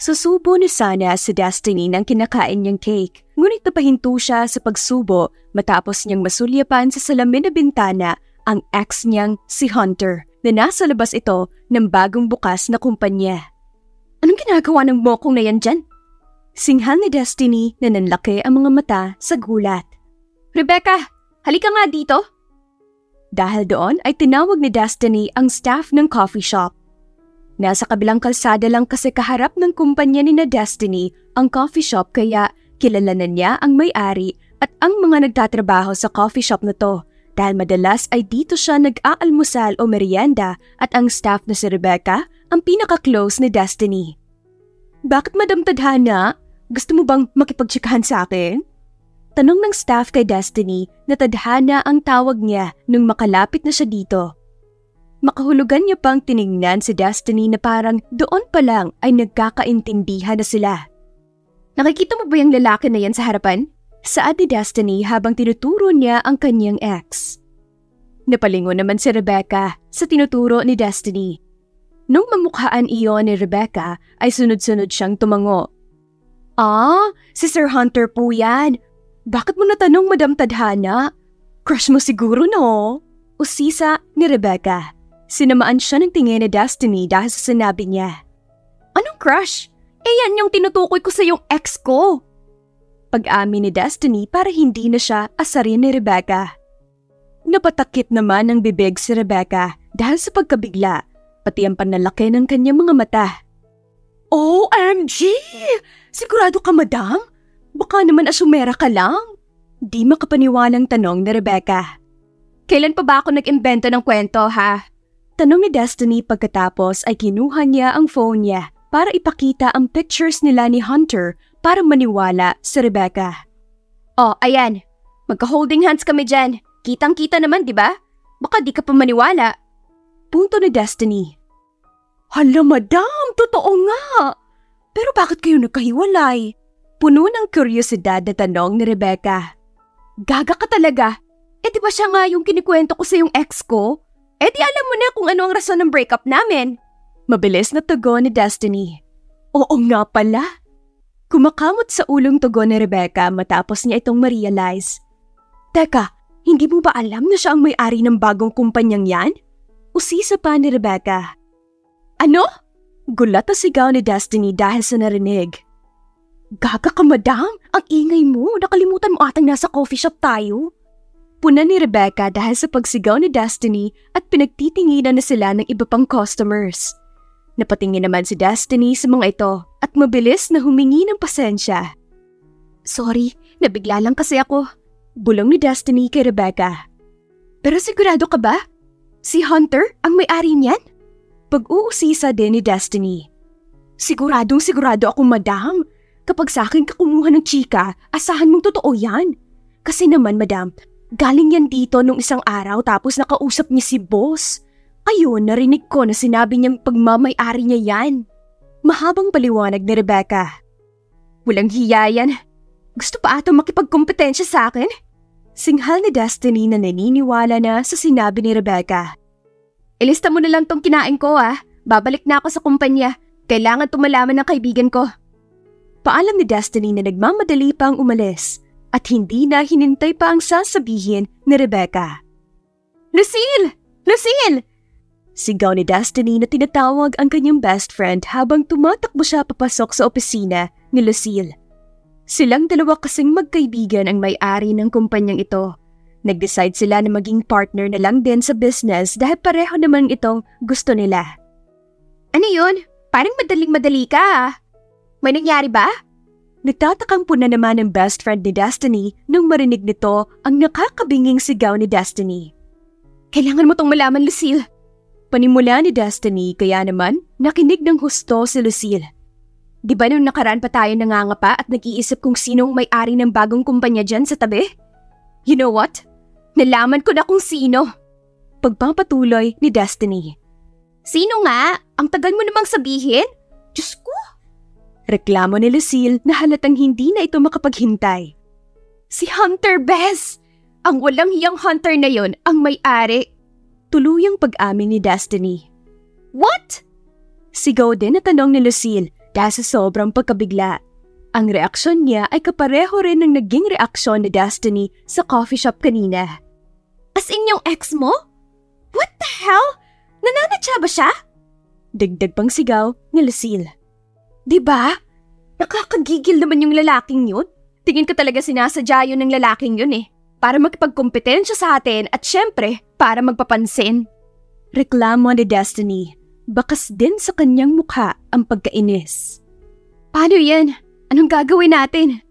Susubo ni Sana si Destiny ng kinakain niyang cake, ngunit napahinto siya sa pagsubo matapos niyang masulyapan sa salamin na bintana ang ex niyang si Hunter na nasa labas ito ng bagong bukas na kumpanya. Anong ginagawa ng mokong na yan dyan? Singhal ni Destiny na nanlaki ang mga mata sa gulat. Rebecca, halika nga dito. Dahil doon ay tinawag ni Destiny ang staff ng coffee shop. Nasa kabilang kalsada lang kasi kaharap ng kumpanya ni na Destiny ang coffee shop kaya kilala na niya ang may-ari at ang mga nagtatrabaho sa coffee shop na to dahil madalas ay dito siya nag-aalmusal o merienda at ang staff na si Rebecca ang pinaka-close ni Destiny. Bakit Madam Tadhana? Gusto mo bang makipagtsikahan sa akin? Tanong ng staff kay Destiny na Tadhana ang tawag niya nung makalapit na siya dito. Makahulugan niya pang tiningnan si Destiny na parang doon pa lang ay nagkakaintindihan na sila. Nakikita mo ba yung lalaki na yan sa harapan? Saad ni Destiny habang tinuturo niya ang kanyang ex. Napalingon naman si Rebecca sa tinuturo ni Destiny. Nung mamukhaan iyon ni Rebecca ay sunod-sunod siyang tumango. Ah, si Sir Hunter po yan. Bakit mo natanong Madam Tadhana? Crush mo siguro no? Usisa ni Rebecca. Sinamaan siya ng tingin ni Destiny dahil sa sinabi niya. Anong crush? Eh yan yung tinutukoy ko sa yung ex ko. Pag-amin ni Destiny para hindi na siya asarin ni Rebecca. Napatakip naman ng bibig si Rebecca dahil sa pagkabigla, pati ang panlalaki ng kanyang mga mata. OMG! Sigurado ka, madam? Baka naman asumera ka lang? Di makapaniwalang tanong ni Rebecca. Kailan pa ba ako nag-imbento ng kwento, ha? Tanong ni Destiny pagkatapos ay kinuha niya ang phone niya para ipakita ang pictures nila ni Hunter para maniwala si Rebecca. Oh, ayan. Magka-holding hands kami dyan. Kitang-kita naman, di ba? Baka di ka pa maniwala. Punto ni Destiny. Hala, madam! Totoo nga! Pero bakit kayo nagkahiwalay? Puno ng kuryosidad na tanong ni Rebecca. Gaga ka talaga. Eh di ba siya nga yung kinikwento ko sa yung ex ko? Eh di alam mo na kung ano ang rason ng breakup namin. Mabilis na tugon ni Destiny. Oo nga pala. Kumakamot sa ulong tugon ni Rebecca matapos niya itong ma-realize. Teka, hindi mo ba alam na siya ang may-ari ng bagong kumpanyang yan? Usisa pa ni Rebecca. Ano? Gulat na sigaw ni Destiny dahil sa narinig. Gaga ka madam, ang ingay mo, nakalimutan mo atang nasa coffee shop tayo. Puna ni Rebecca dahil sa pagsigaw ni Destiny at pinagtitinginan na sila ng iba pang customers. Napatingin naman si Destiny sa mga ito at mabilis na humingi ng pasensya. Sorry, nabigla lang kasi ako. Bulong ni Destiny kay Rebecca. Pero sigurado ka ba? Si Hunter ang may-ari niyan? Pag-uusisa din ni Destiny. Siguradong sigurado ako madam. Kapag sa akin ka kumuha ng chika, asahan mong totoo yan. Kasi naman madam, Galing yan dito nung isang araw tapos nakausap niya si boss. Ayun, narinig ko na sinabi niyang pagmamay-ari niya yan. Mahabang paliwanag ni Rebecca. Walang hiya yan. Gusto pa ata makipagkompetensya sa akin? Singhal ni Destiny na naniniwala na sa sinabi ni Rebecca. Ilista mo na lang tong kinain ko ah. Babalik na ako sa kumpanya. Kailangan tumalaman ng kaibigan ko. Paalam ni Destiny na nagmamadali pang umalis at hindi na hinintay pa ang sasabihin ni Rebecca. Lucille! Lucille! Sigaw ni Destiny na tinatawag ang kanyang best friend habang tumatakbo siya papasok sa opisina ni Lucille. Silang dalawa kasing magkaibigan ang may-ari ng kumpanyang ito. Nag-decide sila na maging partner na lang din sa business dahil pareho naman itong gusto nila. Ano yun? Parang madaling-madali ka ah. May nangyari ba? Nagtatakang po na naman ng best friend ni Destiny nung marinig nito ang nakakabinging sigaw ni Destiny. Kailangan mo tong malaman, Lucille. Panimula ni Destiny kaya naman nakinig ng husto si Lucille. Di ba nung nakaraan pa tayo nangangapa at nag-iisip kung sinong may-ari ng bagong kumpanya dyan sa tabi? You know what? Nalaman ko na kung sino. Pagpapatuloy ni Destiny. Sino nga? Ang tagal mo namang sabihin? Diyos ko, Reklamo ni Lucille na halatang hindi na ito makapaghintay. Si Hunter Bess! Ang walang hiyang Hunter na yon ang may-ari. Tuluyang pag-amin ni Destiny. What? Sigaw din na tanong ni Lucille dahil sa sobrang pagkabigla. Ang reaksyon niya ay kapareho rin ng naging reaksyon ni Destiny sa coffee shop kanina. As in yung ex mo? What the hell? Nananatsa ba siya? Dagdag pang sigaw ni Lucille. Diba? Nakakagigil naman yung lalaking yun. Tingin ko talaga sinasadya yun ng lalaking yun eh. Para magpagkompetensya sa atin at syempre, para magpapansin. Reklamo ni Destiny. Bakas din sa kanyang mukha ang pagkainis. Paano yan? Anong gagawin natin?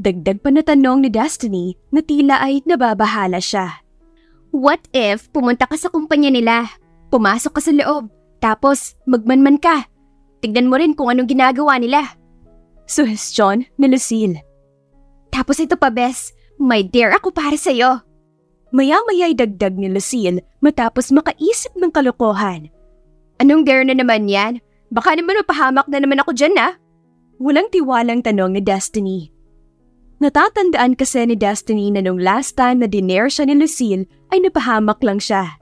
Dagdag pa na tanong ni Destiny na tila ay nababahala siya. What if pumunta ka sa kumpanya nila, pumasok ka sa loob, tapos magmanman ka? Tignan mo rin kung anong ginagawa nila. Suhestyon ni Lucille. Tapos ito pa, Bes. May dare ako para sa'yo. Maya-maya'y dagdag ni Lucille matapos makaisip ng kalokohan. Anong dare na naman yan? Baka naman mapahamak na naman ako dyan, ah. Walang tiwalang tanong ni Destiny. Natatandaan kasi ni Destiny na nung last time na dinare siya ni Lucille ay napahamak lang siya.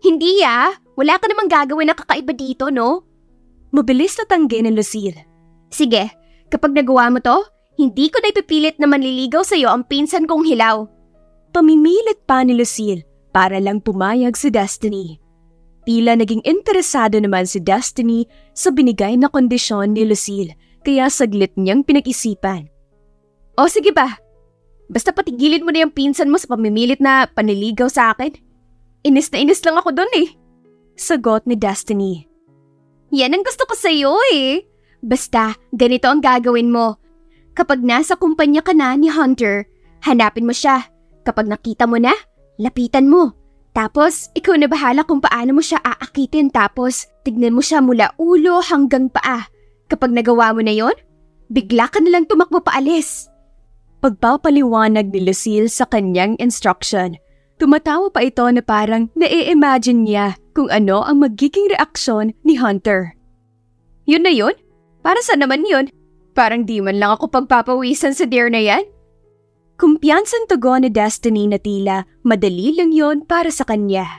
Hindi ah, wala ka namang gagawin na kakaiba dito, no? Mabilis na tanggi ni Lucille. Sige, kapag nagawa mo to, hindi ko na ipipilit na manliligaw sa'yo ang pinsan kong hilaw. Pamimilit pa ni Lucille para lang pumayag si Destiny. Tila naging interesado naman si Destiny sa binigay na kondisyon ni Lucille kaya saglit niyang pinag-isipan. O sige ba, basta patigilin mo na yung pinsan mo sa pamimilit na paniligaw sa akin. Inis na inis lang ako doon eh. Sagot ni Destiny. Yan ang gusto ko sa'yo eh. Basta, ganito ang gagawin mo. Kapag nasa kumpanya ka na ni Hunter, hanapin mo siya. Kapag nakita mo na, lapitan mo. Tapos, ikaw na bahala kung paano mo siya aakitin tapos tignan mo siya mula ulo hanggang paa. Kapag nagawa mo na yon, bigla ka nalang tumakbo paalis. Pagpapaliwanag ni Lucille sa kanyang instruction, tumatawa pa ito na parang nai-imagine niya kung ano ang magiging reaksyon ni Hunter. Yun na yun? Para sa naman yun? Parang di man lang ako pagpapawisan sa deer na yan. Kumpiyansang tugon ni Destiny na tila madali lang yon para sa kanya.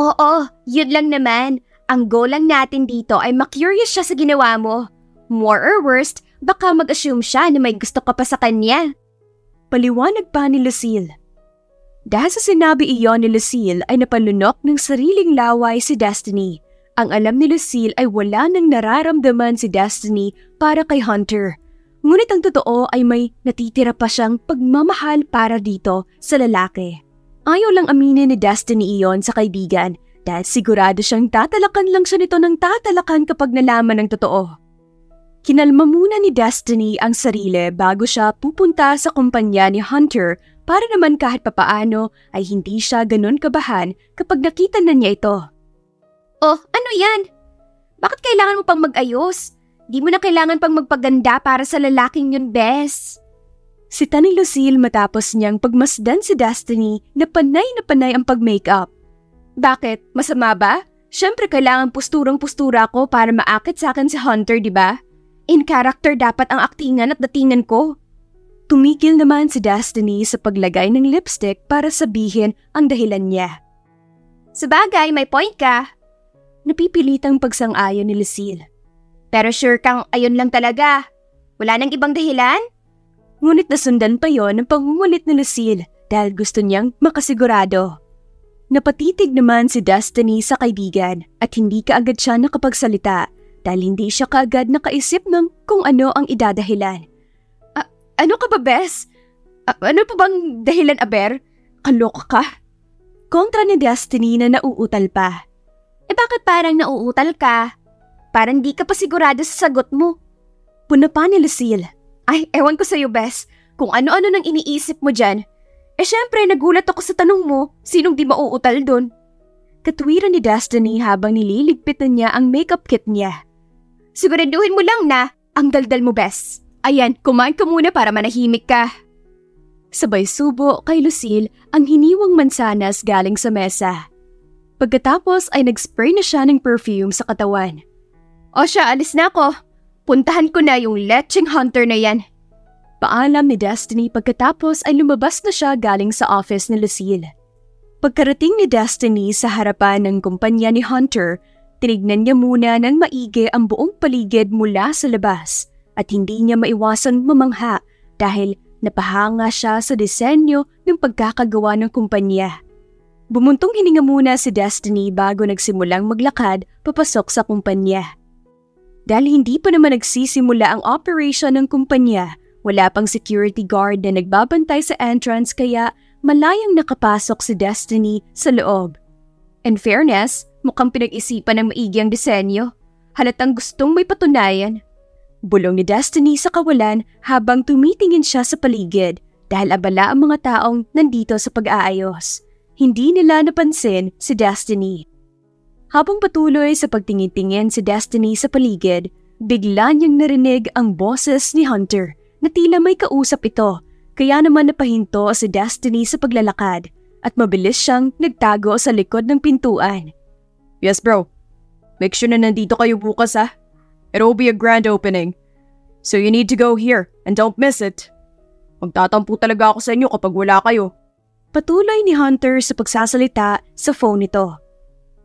Oo, yun lang naman. Ang goal lang natin dito ay makurious siya sa ginawa mo. More or worst, baka mag-assume siya na may gusto ka pa sa kanya. Paliwanag pa ni Lucille. Dahil sa sinabi iyon ni Lucille ay napalunok ng sariling laway si Destiny. Ang alam ni Lucille ay wala nang nararamdaman si Destiny para kay Hunter. Ngunit ang totoo ay may natitira pa siyang pagmamahal para dito sa lalaki. Ayaw lang aminin ni Destiny iyon sa kaibigan dahil sigurado siyang tatalakan lang siya nito ng tatalakan kapag nalaman ng totoo. Kinalma muna ni Destiny ang sarili bago siya pupunta sa kumpanya ni Hunter para naman kahit papaano ay hindi siya ganun kabahan kapag nakita na niya ito. Oh, ano yan? Bakit kailangan mo pang mag-ayos? Di mo na kailangan pang magpaganda para sa lalaking yun, Bess. Si Tani Lucille matapos niyang pagmasdan si Destiny na panay na panay ang pag-makeup. Bakit? Masama ba? Siyempre kailangan posturang-postura ko para maakit sa akin si Hunter, di ba? In character dapat ang aktingan at datingan ko. Tumigil naman si Destiny sa paglagay ng lipstick para sabihin ang dahilan niya. Sabagay, may point ka. Napipilitang pagsang-ayon ni Lucille. Pero sure kang ayun lang talaga. Wala nang ibang dahilan? Ngunit nasundan pa yon ng pangungulit ni Lucille dahil gusto niyang makasigurado. Napatitig naman si Destiny sa kaibigan at hindi kaagad siya nakapagsalita dahil hindi siya kaagad nakaisip ng kung ano ang idadahilan. Ano ka ba, Bes? A- ano pa bang dahilan, Aber? Kaloka ka? Kontra ni Destiny na nauutal pa. Eh bakit parang nauutal ka? Parang di ka pa sigurado sa sagot mo. Puna pa ni Lucille. Ay, ewan ko sa'yo, Bes. Kung ano-ano nang iniisip mo dyan, eh syempre, nagulat ako sa tanong mo, sinong di mauutal doon? Katwiran ni Destiny habang nililigpit na niya ang makeup kit niya. Siguraduhin mo lang na ang daldal mo, Bes. Ayan, kumain ka muna para manahimik ka. Sabay subo kay Lucille ang hiniwang mansanas galing sa mesa. Pagkatapos ay nag-spray na siya ng perfume sa katawan. O siya, alis na ako. Puntahan ko na yung leching hunter na yan. Paalam ni Destiny pagkatapos ay lumabas na siya galing sa office ni Lucille. Pagkarating ni Destiny sa harapan ng kumpanya ni Hunter, Tinignan niya muna ng maigi ang buong paligid mula sa labas at hindi niya maiwasan mamangha dahil napahanga siya sa disenyo ng pagkakagawa ng kumpanya. Bumuntong hininga muna si Destiny bago nagsimulang maglakad papasok sa kumpanya. Dahil hindi pa naman nagsisimula ang operation ng kumpanya, wala pang security guard na nagbabantay sa entrance kaya malayang nakapasok si Destiny sa loob. In fairness, mukhang pinag-isipan ng maigi ang disenyo. Halatang gustong may patunayan Bulong ni Destiny sa kawalan habang tumitingin siya sa paligid dahil abala ang mga taong nandito sa pag-aayos. Hindi nila napansin si Destiny. Habang patuloy sa pagtingin-tingin si Destiny sa paligid, bigla niyang narinig ang boses ni Hunter na tila may kausap ito kaya naman napahinto si Destiny sa paglalakad at mabilis siyang nagtago sa likod ng pintuan. Yes bro, make sure na nandito kayo bukas ah. It'll be a grand opening. So you need to go here and don't miss it. Magtatampo talaga ako sa inyo kapag wala kayo. Patuloy ni Hunter sa pagsasalita sa phone nito.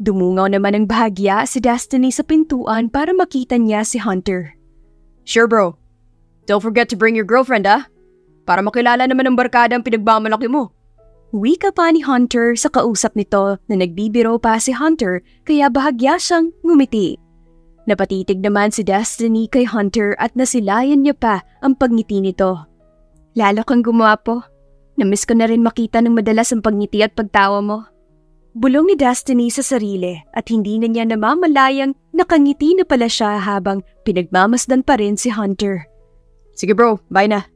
Dumungaw naman ng bahagya si Destiny sa pintuan para makita niya si Hunter. Sure bro. Don't forget to bring your girlfriend ah. Para makilala naman ng barkada ang pinagmamalaki mo. Wika pa ni Hunter sa kausap nito na nagbibiro pa si Hunter kaya bahagya siyang ngumiti. Napatitig naman si Destiny kay Hunter at nasilayan niya pa ang pagngiti nito. Lalo kang gumapo. Namiss ko na rin makita ng madalas ang pagngiti at pagtawa mo. Bulong ni Destiny sa sarili at hindi na niya namamalayang nakangiti na pala siya habang pinagmamasdan pa rin si Hunter. Sige bro, bye na.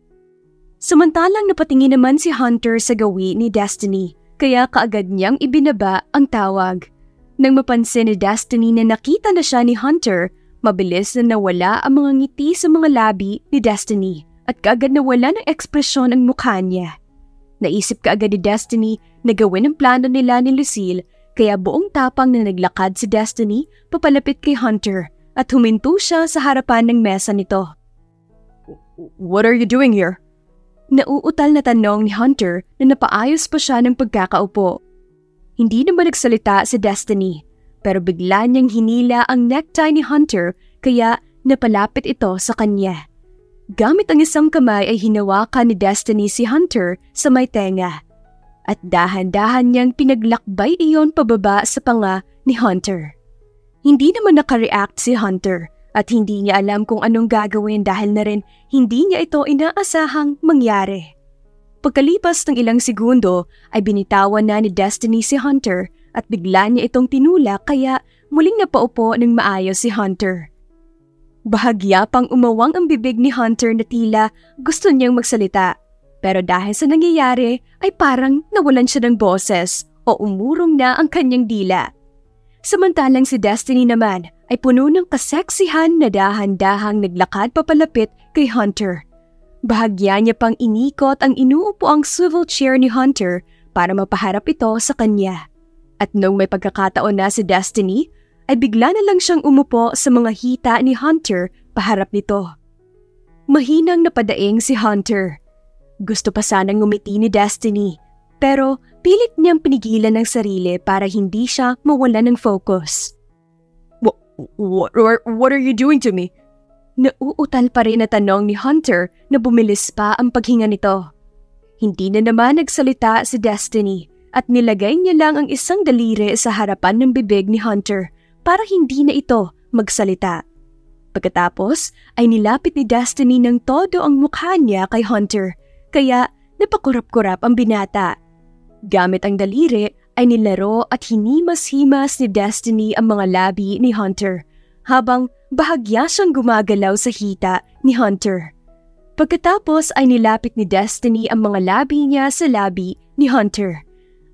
Samantalang napatingin naman si Hunter sa gawi ni Destiny kaya kaagad niyang ibinaba ang tawag. Nang mapansin ni Destiny na nakita na siya ni Hunter, mabilis na nawala ang mga ngiti sa mga labi ni Destiny at kaagad nawala ng ekspresyon ang mukha niya. Naisip kaagad ni Destiny na gawin ang plano nila ni Lucille kaya buong tapang na naglakad si Destiny papalapit kay Hunter at huminto siya sa harapan ng mesa nito. What are you doing here? Nauutal na tanong ni Hunter na napaayos pa siya ng pagkakaupo. Hindi naman nagsalita si Destiny, pero bigla niyang hinila ang necktie ni Hunter kaya napalapit ito sa kanya. Gamit ang isang kamay ay hinawakan ni Destiny si Hunter sa may tenga. At dahan-dahan niyang pinaglakbay iyon pababa sa panga ni Hunter. Hindi naman nakareact si Hunter at hindi niya alam kung anong gagawin dahil na rin hindi niya ito inaasahang mangyari. Pagkalipas ng ilang segundo ay binitawan na ni Destiny si Hunter at bigla niya itong tinulak kaya muling napaupo ng maayos si Hunter. Bahagya pang umawang ang bibig ni Hunter na tila gusto niyang magsalita. Pero dahil sa nangyayari ay parang nawalan siya ng boses o umurong na ang kanyang dila. Samantalang si Destiny naman ay puno ng kaseksihan na dahan-dahang naglakad papalapit kay Hunter Bahagya niya pang inikot ang inuupo ang swivel chair ni Hunter para mapaharap ito sa kanya. At nung may pagkakataon na si Destiny, ay bigla na lang siyang umupo sa mga hita ni Hunter paharap nito. Mahinang napadaing si Hunter. Gusto pa sanang ngumiti ni Destiny, pero pilit niyang pinigilan ng sarili para hindi siya mawala ng focus. What, what, what are you doing to me? Nauutal pa rin na tanong ni Hunter na bumilis pa ang paghinga nito. Hindi na naman nagsalita si Destiny at nilagay niya lang ang isang daliri sa harapan ng bibig ni Hunter para hindi na ito magsalita. Pagkatapos ay nilapit ni Destiny ng todo ang mukha niya kay Hunter kaya napakurap-kurap ang binata. Gamit ang daliri ay nilaro at hinimas-himas ni Destiny ang mga labi ni Hunter habang bahagya siyang gumagalaw sa hita ni Hunter. Pagkatapos ay nilapit ni Destiny ang mga labi niya sa labi ni Hunter.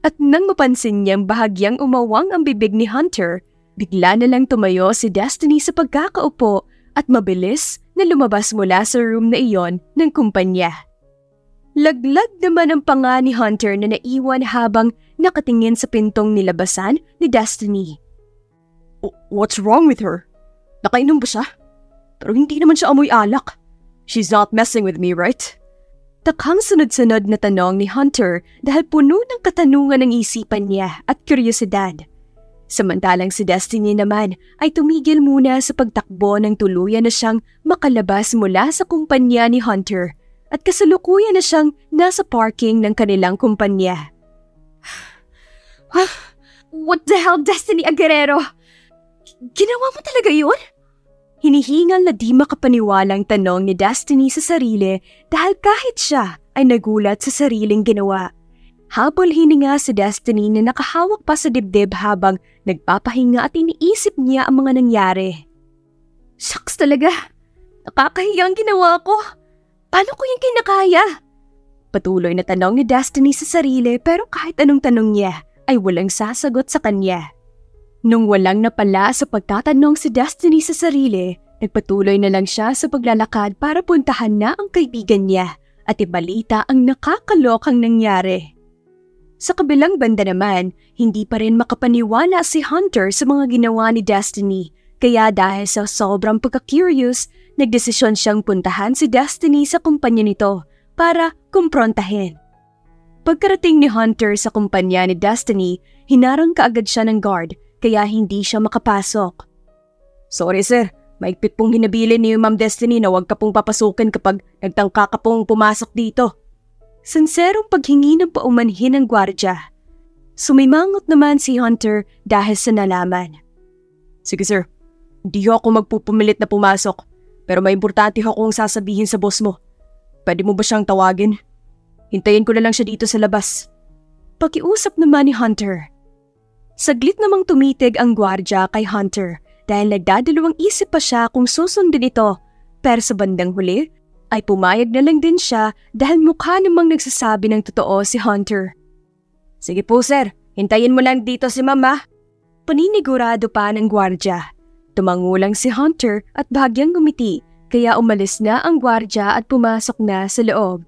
At nang mapansin niyang bahagyang umawang ang bibig ni Hunter, bigla na lang tumayo si Destiny sa pagkakaupo at mabilis na lumabas mula sa room na iyon ng kumpanya. Laglag naman ang panga ni Hunter na naiwan habang nakatingin sa pintong nilabasan ni Destiny. What's wrong with her? Nakainom ba siya? Pero hindi naman siya amoy alak. She's not messing with me, right? Takhang sunod-sunod na tanong ni Hunter dahil puno ng katanungan ng isipan niya at kuryosidad. Samantalang si Destiny naman ay tumigil muna sa pagtakbo ng tuluyan na siyang makalabas mula sa kumpanya ni Hunter at kasalukuyan na siyang nasa parking ng kanilang kumpanya. What the hell, Destiny Aguerrero? Ginawa mo talaga yun? Hinihingal na di makapaniwalang tanong ni Destiny sa sarili dahil kahit siya ay nagulat sa sariling ginawa. Habol hininga si Destiny na nakahawak pa sa dibdib habang nagpapahinga at iniisip niya ang mga nangyari. Shucks talaga! Nakakahiya ang ginawa ko! Paano ko yung kinakaya? Patuloy na tanong ni Destiny sa sarili pero kahit anong tanong niya ay walang sasagot sa kanya. Nung walang napala sa pagtatanong si Destiny sa sarili, nagpatuloy na lang siya sa paglalakad para puntahan na ang kaibigan niya at ibalita ang nakakalokang nangyari. Sa kabilang banda naman, hindi pa rin makapaniwala si Hunter sa mga ginawa ni Destiny. Kaya dahil sa sobrang pagka-curious, nagdesisyon siyang puntahan si Destiny sa kumpanya nito para kumprontahin. Pagkarating ni Hunter sa kumpanya ni Destiny, hinarang kaagad siya ng guard kaya hindi siya makapasok. Sorry sir, maigpit pong hinabili ni Ma'am Destiny na huwag ka pong papasukin kapag nagtangka ka pong pumasok dito. Sinserong paghingi ng paumanhin ng gwardya. Sumimangot naman si Hunter dahil sa nalaman. Sige sir, hindi ako magpupumilit na pumasok pero may importante akong sasabihin sa boss mo. Pwede mo ba siyang tawagin? Hintayin ko na lang siya dito sa labas. Pakiusap naman ni Hunter. Saglit namang tumitig ang gwardya kay Hunter dahil nagdadalawang isip pa siya kung susundin ito pero sa bandang huli ay pumayag na lang din siya dahil mukha namang nagsasabi ng totoo si Hunter. Sige po sir, hintayin mo lang dito si mama. Paninigurado pa ng gwardya. Tumangulang si Hunter at bagyang gumiti kaya umalis na ang gwardya at pumasok na sa loob.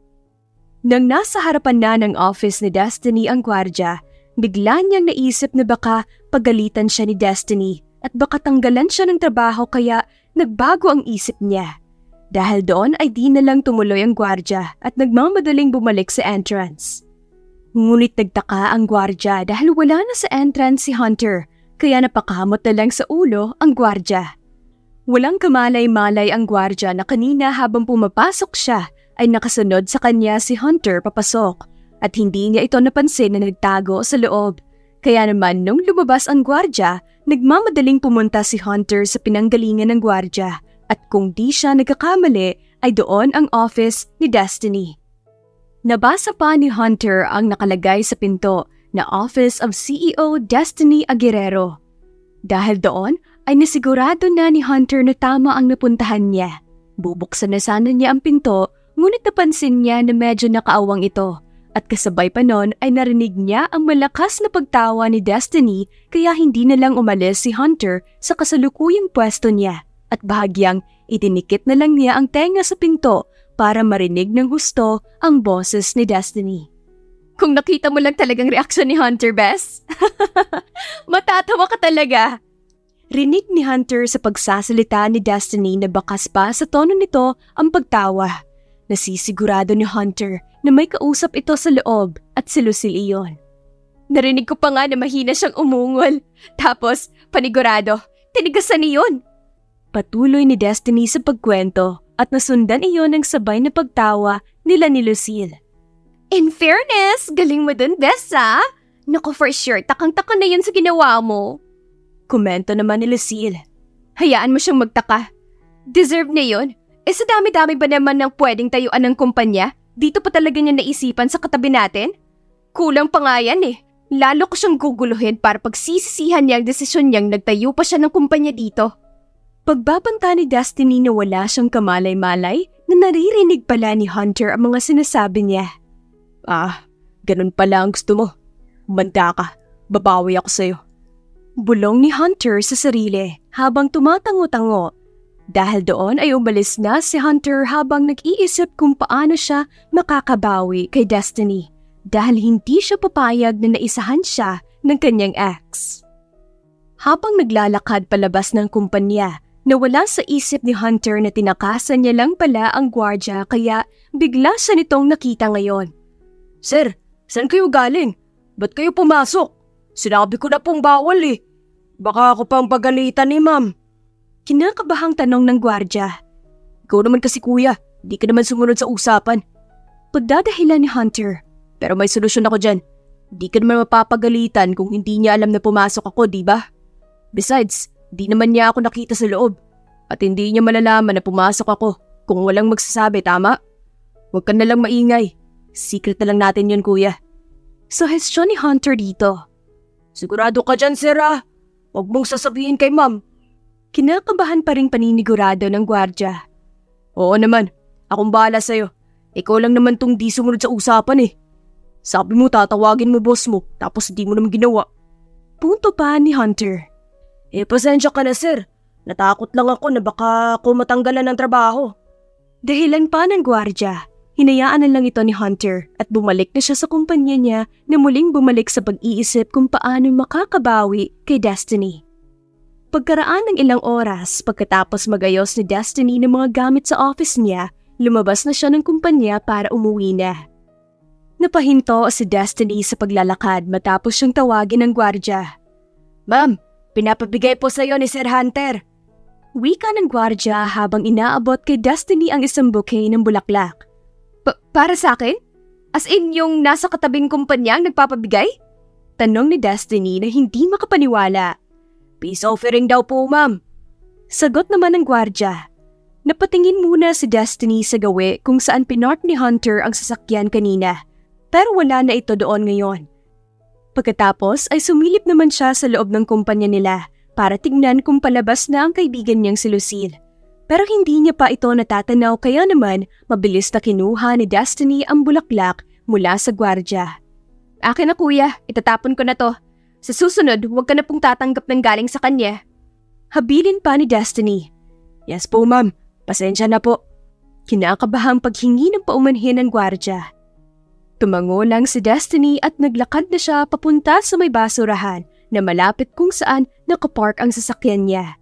Nang nasa harapan na ng office ni Destiny ang gwardya, bigla niyang naisip na baka pagalitan siya ni Destiny at baka tanggalan siya ng trabaho kaya nagbago ang isip niya. Dahil doon ay di na lang tumuloy ang gwardya at nagmamadaling bumalik sa entrance. Ngunit nagtaka ang gwardya dahil wala na sa entrance si Hunter kaya napakamot na lang sa ulo ang gwardya. Walang kamalay-malay ang gwardya na kanina habang pumapasok siya ay nakasunod sa kanya si Hunter papasok at hindi niya ito napansin na nagtago sa loob. Kaya naman nung lumabas ang gwardya, nagmamadaling pumunta si Hunter sa pinanggalingan ng gwardya at kung di siya nagkakamali ay doon ang office ni Destiny. Nabasa pa ni Hunter ang nakalagay sa pinto na Office of CEO Destiny Aguirrero. Dahil doon ay nasigurado na ni Hunter na tama ang napuntahan niya. Bubuksan na sana niya ang pinto ngunit napansin niya na medyo nakaawang ito at kasabay pa nun ay narinig niya ang malakas na pagtawa ni Destiny kaya hindi na lang umalis si Hunter sa kasalukuyang pwesto niya at bahagyang itinikit na lang niya ang tenga sa pinto para marinig ng gusto ang boses ni Destiny. Kung nakita mo lang talagang reaksyon ni Hunter, Bess. Matatawa ka talaga. Rinig ni Hunter sa pagsasalita ni Destiny na bakas pa sa tono nito ang pagtawa. Nasisigurado ni Hunter na may kausap ito sa loob at si Lucille iyon. Narinig ko pa nga na mahina siyang umungol. Tapos, panigurado, tinigasan niyon. Patuloy ni Destiny sa pagkwento at nasundan iyon ng sabay na pagtawa nila ni Lucille. In fairness, galing mo dun, Bessa. Naku for sure, takang-taka na yun sa ginawa mo. Komento naman ni Lucille. Hayaan mo siyang magtaka. Deserve na yun. Eh sa dami-dami ba naman ng pwedeng tayuan ng kumpanya? Dito pa talaga niya naisipan sa katabi natin? Kulang pa nga yan eh. Lalo ko siyang guguluhin para pagsisisihan niya ang desisyon niyang nagtayo pa siya ng kumpanya dito. Pagbabanta ni Destiny na wala siyang kamalay-malay na naririnig pala ni Hunter ang mga sinasabi niya. Ah, ganun pala ang gusto mo. Manda ka, babawi ako sa'yo. Bulong ni Hunter sa sarili habang tumatango-tango. Dahil doon ay umalis na si Hunter habang nag-iisip kung paano siya makakabawi kay Destiny dahil hindi siya papayag na naisahan siya ng kanyang ex. Habang naglalakad palabas ng kumpanya, Nawala sa isip ni Hunter na tinakasan niya lang pala ang gwardya kaya bigla siya nitong nakita ngayon. Sir, saan kayo galing? Ba't kayo pumasok? Sinabi ko na pong bawal eh. Baka ako pang pagalitan ni ma'am. Kinakabahang tanong ng gwardya. Ikaw naman kasi kuya, di ka naman sumunod sa usapan. Pagdadahilan ni Hunter. Pero may solusyon ako dyan. Di ka naman mapapagalitan kung hindi niya alam na pumasok ako, di ba? Besides, di naman niya ako nakita sa loob. At hindi niya malalaman na pumasok ako kung walang magsasabi, tama? Huwag ka na lang maingay. Secret na lang natin yun, kuya. Suhestyon ni Hunter dito. Sigurado ka dyan, sir ah. Huwag mong sasabihin kay ma'am. Kinakabahan pa rin paninigurado ng gwardya. Oo naman, akong bahala sa'yo. Ikaw lang naman tong di sumunod sa usapan eh. Sabi mo tatawagin mo boss mo, tapos di mo naman ginawa. Punto pa ni Hunter. Eh pasensya ka na sir, natakot lang ako na baka ako matanggalan ng trabaho. Dahilan pa ng gwardya, hinayaan na lang ito ni Hunter at bumalik na siya sa kumpanya niya na muling bumalik sa pag-iisip kung paano makakabawi kay Destiny. Pagkaraan ng ilang oras pagkatapos magayos ni Destiny ng mga gamit sa office niya, lumabas na siya ng kumpanya para umuwi na. Napahinto si Destiny sa paglalakad matapos siyang tawagin ng gwardya. Ma'am, pinapabigay po sa iyo ni Sir Hunter. Wika ng gwardya habang inaabot kay Destiny ang isang bouquet ng bulaklak. Pa- para sa akin? As in yung nasa katabing kumpanya ang nagpapabigay? Tanong ni Destiny na hindi makapaniwala. Peace offering daw po, ma'am. Sagot naman ng gwardya. Napatingin muna si Destiny sa gawi kung saan pinark ni Hunter ang sasakyan kanina. Pero wala na ito doon ngayon. Pagkatapos ay sumilip naman siya sa loob ng kumpanya nila para tignan kung palabas na ang kaibigan niyang si Lucille. Pero hindi niya pa ito natatanaw kaya naman mabilis na kinuha ni Destiny ang bulaklak mula sa gwardya. Akin na kuya, itatapon ko na to. Sa susunod, huwag ka na pong tatanggap ng galing sa kanya. Habilin pa ni Destiny. Yes po ma'am, pasensya na po. Kinakabahang paghingi ng paumanhin ng gwardya. Tumango lang si Destiny at naglakad na siya papunta sa may basurahan na malapit kung saan nakapark ang sasakyan niya.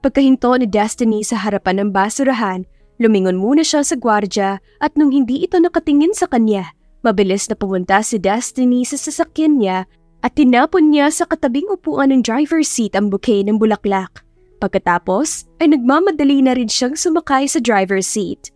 Pagkahinto ni Destiny sa harapan ng basurahan, lumingon muna siya sa gwardya at nung hindi ito nakatingin sa kanya, mabilis na pumunta si Destiny sa sasakyan niya at tinapon niya sa katabing upuan ng driver's seat ang bouquet ng bulaklak. Pagkatapos ay nagmamadali na rin siyang sumakay sa driver's seat.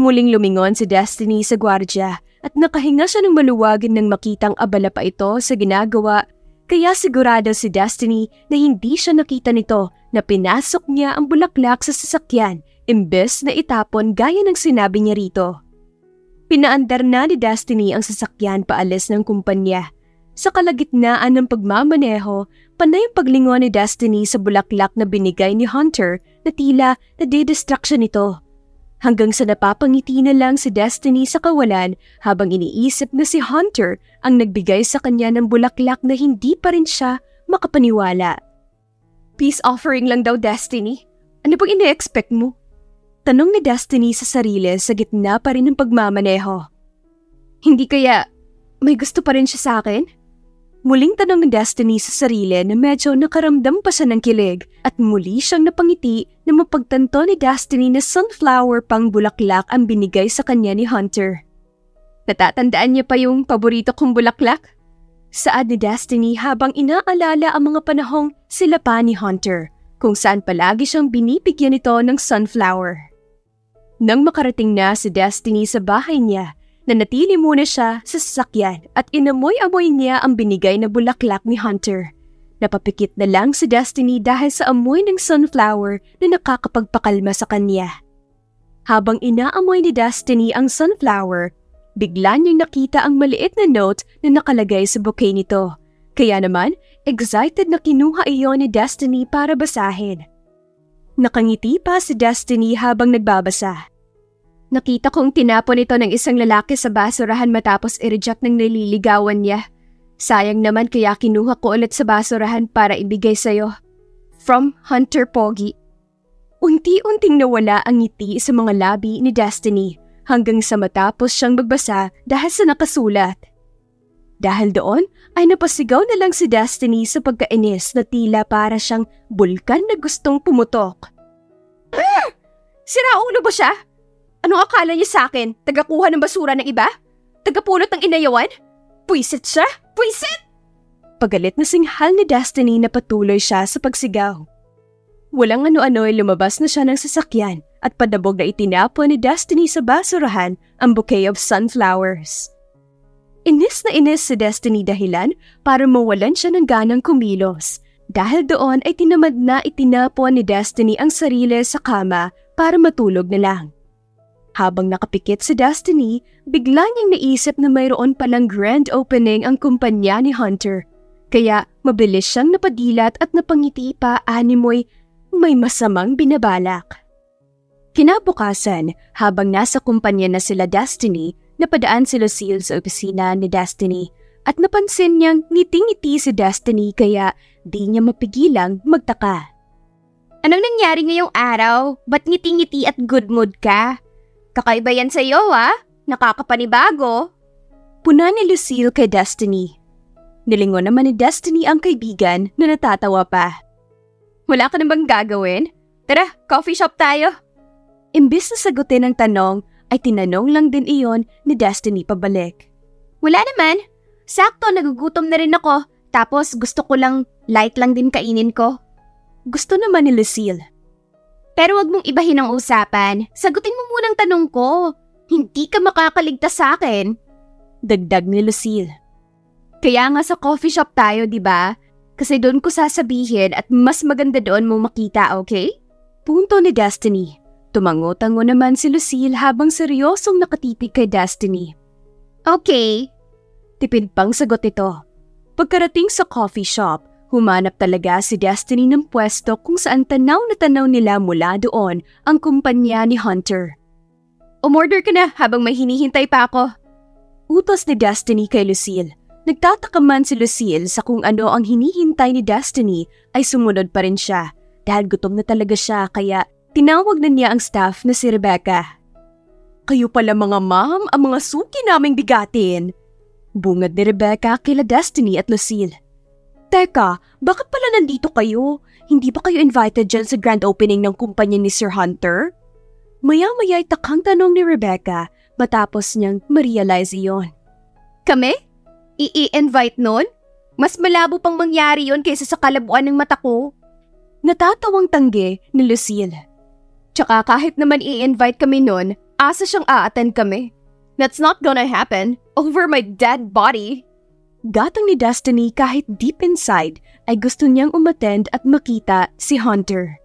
Muling lumingon si Destiny sa gwardya at nakahinga siya ng maluwagin nang makitang abala pa ito sa ginagawa kaya sigurado si Destiny na hindi siya nakita nito na pinasok niya ang bulaklak sa sasakyan imbes na itapon gaya ng sinabi niya rito. Pinaandar na ni Destiny ang sasakyan paalis ng kumpanya sa kalagitnaan ng pagmamaneho, panay ang paglingon ni Destiny sa bulaklak na binigay ni Hunter na tila nadidistract siya nito. Hanggang sa napapangiti na lang si Destiny sa kawalan habang iniisip na si Hunter ang nagbigay sa kanya ng bulaklak na hindi pa rin siya makapaniwala. Peace offering lang daw, Destiny. Ano bang ine-expect mo? Tanong ni Destiny sa sarili sa gitna pa rin ng pagmamaneho. Hindi kaya may gusto pa rin siya sa akin? Muling tanong ni Destiny sa sarili na medyo nakaramdam pa siya ng kilig at muli siyang napangiti na mapagtanto ni Destiny na sunflower pang bulaklak ang binigay sa kanya ni Hunter. Natatandaan niya pa yung paborito kong bulaklak? Saad ni Destiny habang inaalala ang mga panahong sila pa ni Hunter kung saan palagi siyang binibigyan nito ng sunflower. Nang makarating na si Destiny sa bahay niya, Nanatili muna siya sa sasakyan at inamoy-amoy niya ang binigay na bulaklak ni Hunter. Napapikit na lang si Destiny dahil sa amoy ng sunflower na nakakapagpakalma sa kanya. Habang inaamoy ni Destiny ang sunflower, bigla niyang nakita ang maliit na note na nakalagay sa bouquet nito. Kaya naman, excited na kinuha iyon ni Destiny para basahin. Nakangiti pa si Destiny habang nagbabasa. Nakita kong tinapon ito ng isang lalaki sa basurahan matapos i-reject ng nililigawan niya. Sayang naman kaya kinuha ko ulit sa basurahan para ibigay sa'yo. From Hunter Pogi. Unti-unting nawala ang ngiti sa mga labi ni Destiny hanggang sa matapos siyang magbasa dahil sa nakasulat. Dahil doon ay napasigaw na lang si Destiny sa pagkainis na tila para siyang bulkan na gustong pumutok. Ah! Sira ulo ba siya? Anong akala niya sa akin? Tagakuha ng basura ng iba? Tagapulot ng inayawan? Pwisit siya? Pwisit! Pagalit na singhal ni Destiny na patuloy siya sa pagsigaw. Walang ano-ano ay lumabas na siya ng sasakyan at padabog na itinapon ni Destiny sa basurahan ang bouquet of sunflowers. Inis na inis si Destiny dahilan para mawalan siya ng ganang kumilos. Dahil doon ay tinamad na itinapon ni Destiny ang sarili sa kama para matulog na lang. Habang nakapikit si Destiny, bigla niyang naisip na mayroon palang grand opening ang kumpanya ni Hunter kaya mabilis siyang napadilat at napangiti pa animoy may masamang binabalak. Kinabukasan, habang nasa kumpanya na sila Destiny, napadaan si Lucille sa opisina ni Destiny at napansin niyang ngiting-ngiti si Destiny kaya di niya mapigilang magtaka. Anong nangyari ngayong araw? Ba't ngiti-ngiti at good mood ka? Kakaiba yan sa'yo ah, nakakapanibago. Puna ni Lucille kay Destiny Nilingon naman ni Destiny ang kaibigan na natatawa pa. Wala ka na bang gagawin? Tara, coffee shop tayo. Imbis na sagutin ang tanong, ay tinanong lang din iyon ni Destiny pabalik. Wala naman. Sakto, nagugutom na rin ako. Tapos gusto ko lang, light lang din kainin ko. Gusto naman ni Lucille. Pero wag mong ibahin ang usapan. Sagutin mo munang tanong ko. Hindi ka makakaligtas sa akin. Dagdag ni Lucille. Kaya nga sa coffee shop tayo, di ba? Kasi doon ko sasabihin at mas maganda doon mo makita, okay? Punto ni Destiny. Tumango-tango naman si Lucille habang seryosong nakatitig kay Destiny. Okay. Tipid pang sagot ito. Pagkarating sa coffee shop, humanap talaga si Destiny ng pwesto kung saan tanaw na tanaw nila mula doon ang kumpanya ni Hunter. Umorder ka na habang may hinihintay pa ako. Utos ni Destiny kay Lucille Nagtataka man si Lucille sa kung ano ang hinihintay ni Destiny ay sumunod pa rin siya dahil gutom na talaga siya kaya tinawag na niya ang staff na si Rebecca. Kayo pala mga ma'am ang mga suki naming bigatin. Bungad ni Rebecca kila Destiny at Lucille. Teka, bakit pala nandito kayo? Hindi ba kayo invited dyan sa grand opening ng kumpanya ni Sir Hunter? Maya-maya ay takang tanong ni Rebecca matapos niyang ma-realize iyon. Kami? i-invite nun? Mas malabo pang mangyari yon kaysa sa kalabuan ng mata ko. Natatawang tangge ni Lucille. Tsaka kahit naman i-invite kami nun, asa siyang a-attend kami. That's not gonna happen over my dead body. Gatong ni Destiny kahit deep inside ay gusto niyang umattend at makita si Hunter.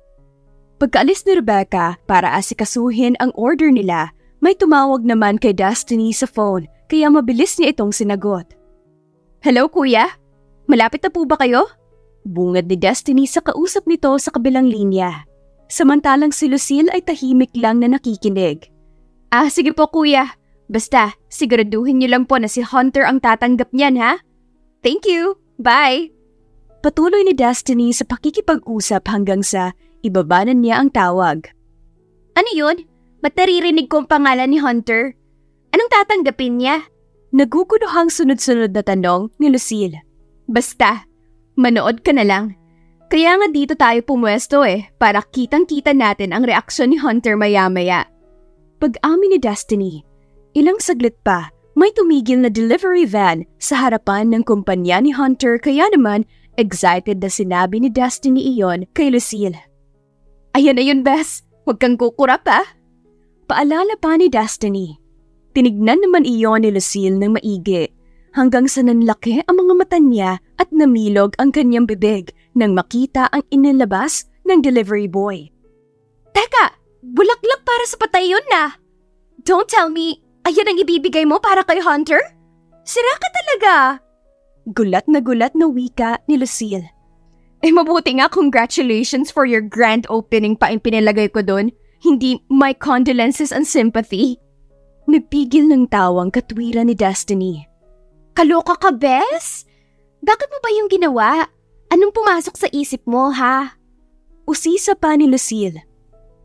Pagkaalis ni Rebecca para asikasuhin ang order nila, may tumawag naman kay Destiny sa phone kaya mabilis niya itong sinagot. Hello kuya? Malapit na po ba kayo? Bungad ni Destiny sa kausap nito sa kabilang linya. Samantalang si Lucille ay tahimik lang na nakikinig. Ah, sige po kuya. Basta, siguraduhin niyo lang po na si Hunter ang tatanggap niyan ha? Thank you. Bye. Patuloy ni Destiny sa pakikipag-usap hanggang sa ibabanan niya ang tawag. Ano yun? Ba't naririnig ko ang pangalan ni Hunter? Anong tatanggapin niya? Naguguluhang sunod-sunod na tanong ni Lucille. Basta, manood ka na lang. Kaya nga dito tayo pumwesto eh, para kitang-kita natin ang reaksyon ni Hunter maya-maya. Pag-amin ni Destiny, ilang saglit pa, may tumigil na delivery van sa harapan ng kumpanya ni Hunter kaya naman excited na sinabi ni Destiny iyon kay Lucille. Ayan na yun, Bess. Huwag kang kukurap ah. Paalala pa ni Destiny. Tinignan naman iyon ni Lucille ng maigi hanggang sa nanlaki ang mga mata niya at namilog ang kanyang bibig nang makita ang inilabas ng delivery boy. Teka! Bulaklak para sa patay yun na! Don't tell me, ayan ang ibibigay mo para kay Hunter? Sira ka talaga! Gulat na gulat na wika ni Lucille. Eh mabuti nga congratulations for your grand opening pa ang pinilagay ko doon. Hindi my condolences and sympathy. Nagpigil ng tawang katwiran ni Destiny. Kaloka ka, Bes? Bakit mo ba yung ginawa? Anong pumasok sa isip mo, ha? Usisa pa ni Lucille.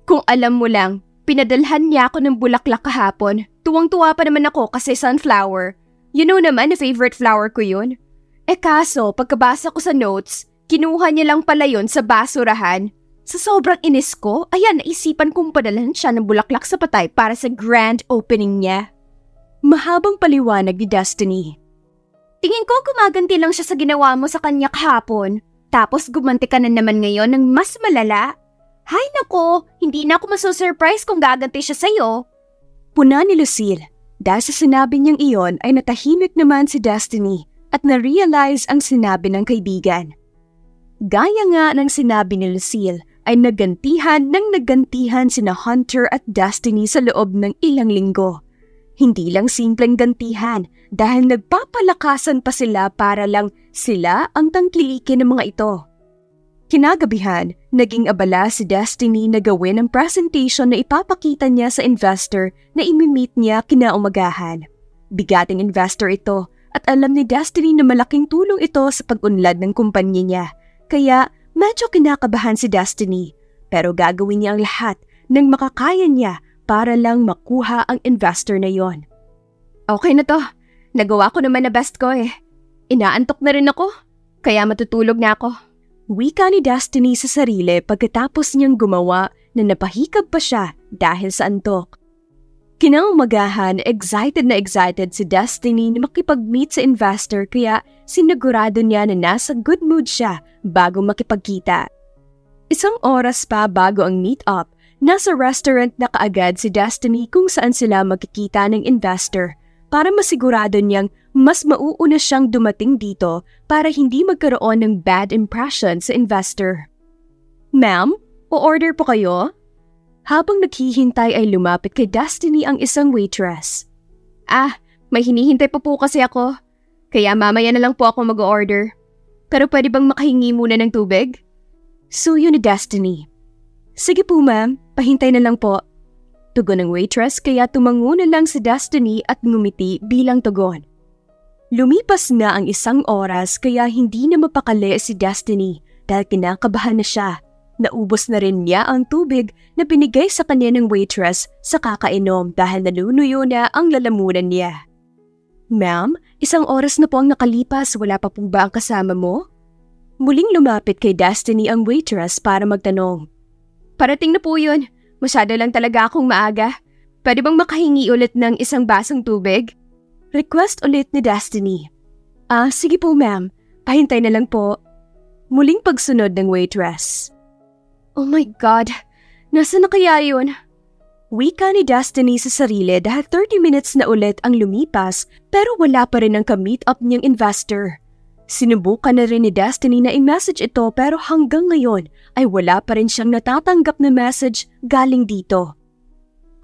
Kung alam mo lang, pinadalhan niya ako ng bulaklak kahapon. Tuwang-tuwa pa naman ako kasi sunflower. You know naman na favorite flower ko yun. Eh kaso, pagkabasa ko sa notes, kinuha niya lang pala yun sa basurahan sa sobrang inis ko, ayan, naisipan kong padalhan siya ng bulaklak sa patay para sa grand opening niya. Mahabang paliwanag ni Destiny. Tingin ko gumaganti lang siya sa ginawa mo sa kanya kahapon. Tapos gumanti ka na naman ngayon ng mas malala. Hay nako, hindi na ako masusurprise kung gaganti siya sa'yo. Puna ni Lucille. Dahil sa sinabi niyang iyon ay natahimik naman si Destiny at na-realize ang sinabi ng kaibigan. Gaya nga ng sinabi ni Lucille ay nagantihan ng nagantihan sina Hunter at Destiny sa loob ng ilang linggo. Hindi lang simpleng gantihan dahil nagpapalakasan pa sila para lang sila ang tangkilikin ng mga ito. Kinagabihan, naging abala si Destiny na gawin ang presentation na ipapakita niya sa investor na imimit niya kinaumagahan. Bigating investor ito at alam ni Destiny na malaking tulong ito sa pag-unlad ng kumpanya niya. Kaya medyo kinakabahan si Destiny pero gagawin niya ang lahat ng makakaya niya para lang makuha ang investor na yon. Okay na to. Nagawa ko naman na best ko eh. Inaantok na rin ako. Kaya matutulog na ako. Wika ni Destiny sa sarili pagkatapos niyang gumawa na napahikab pa siya dahil sa antok. Kinaumagahan, excited na excited si Destiny na makipag-meet sa investor kaya sinigurado niya na nasa good mood siya bago makipagkita. Isang oras pa bago ang meet-up, nasa restaurant na kaagad si Destiny kung saan sila magkikita ng investor para masigurado niyang mas mauuna siyang dumating dito para hindi magkaroon ng bad impression sa investor. Ma'am, o-order po kayo? Habang naghihintay ay lumapit kay Destiny ang isang waitress. Ah, may hinihintay pa po kasi ako. Kaya mamaya na lang po ako mag-order. Pero pwede bang makahingi muna ng tubig? Suyo ni Destiny. Sige po ma'am, pahintay na lang po. Tugon ng waitress kaya tumango na lang si Destiny at ngumiti bilang tugon. Lumipas na ang isang oras kaya hindi na mapakali si Destiny dahil kinakabahan na siya. Naubos na rin niya ang tubig na binigay sa kanya ng waitress sa kakainom dahil nalunuyo na ang lalamunan niya. Ma'am, isang oras na po ang nakalipas, wala pa po ba ang kasama mo? Muling lumapit kay Destiny ang waitress para magtanong. Parating na po yun. Masyado lang talaga akong maaga. Pwede bang makahingi ulit ng isang basong tubig? Request ulit ni Destiny. Ah, sige po ma'am. Pahintay na lang po. Muling pagsunod ng waitress. Oh my God! Nasaan na kaya yun? Wika ni Destiny sa sarili dahil 30 minutes na ulit ang lumipas pero wala pa rin ang ka-meet up niyang investor. Sinubukan na rin ni Destiny na i-message ito pero hanggang ngayon ay wala pa rin siyang natatanggap na message galing dito.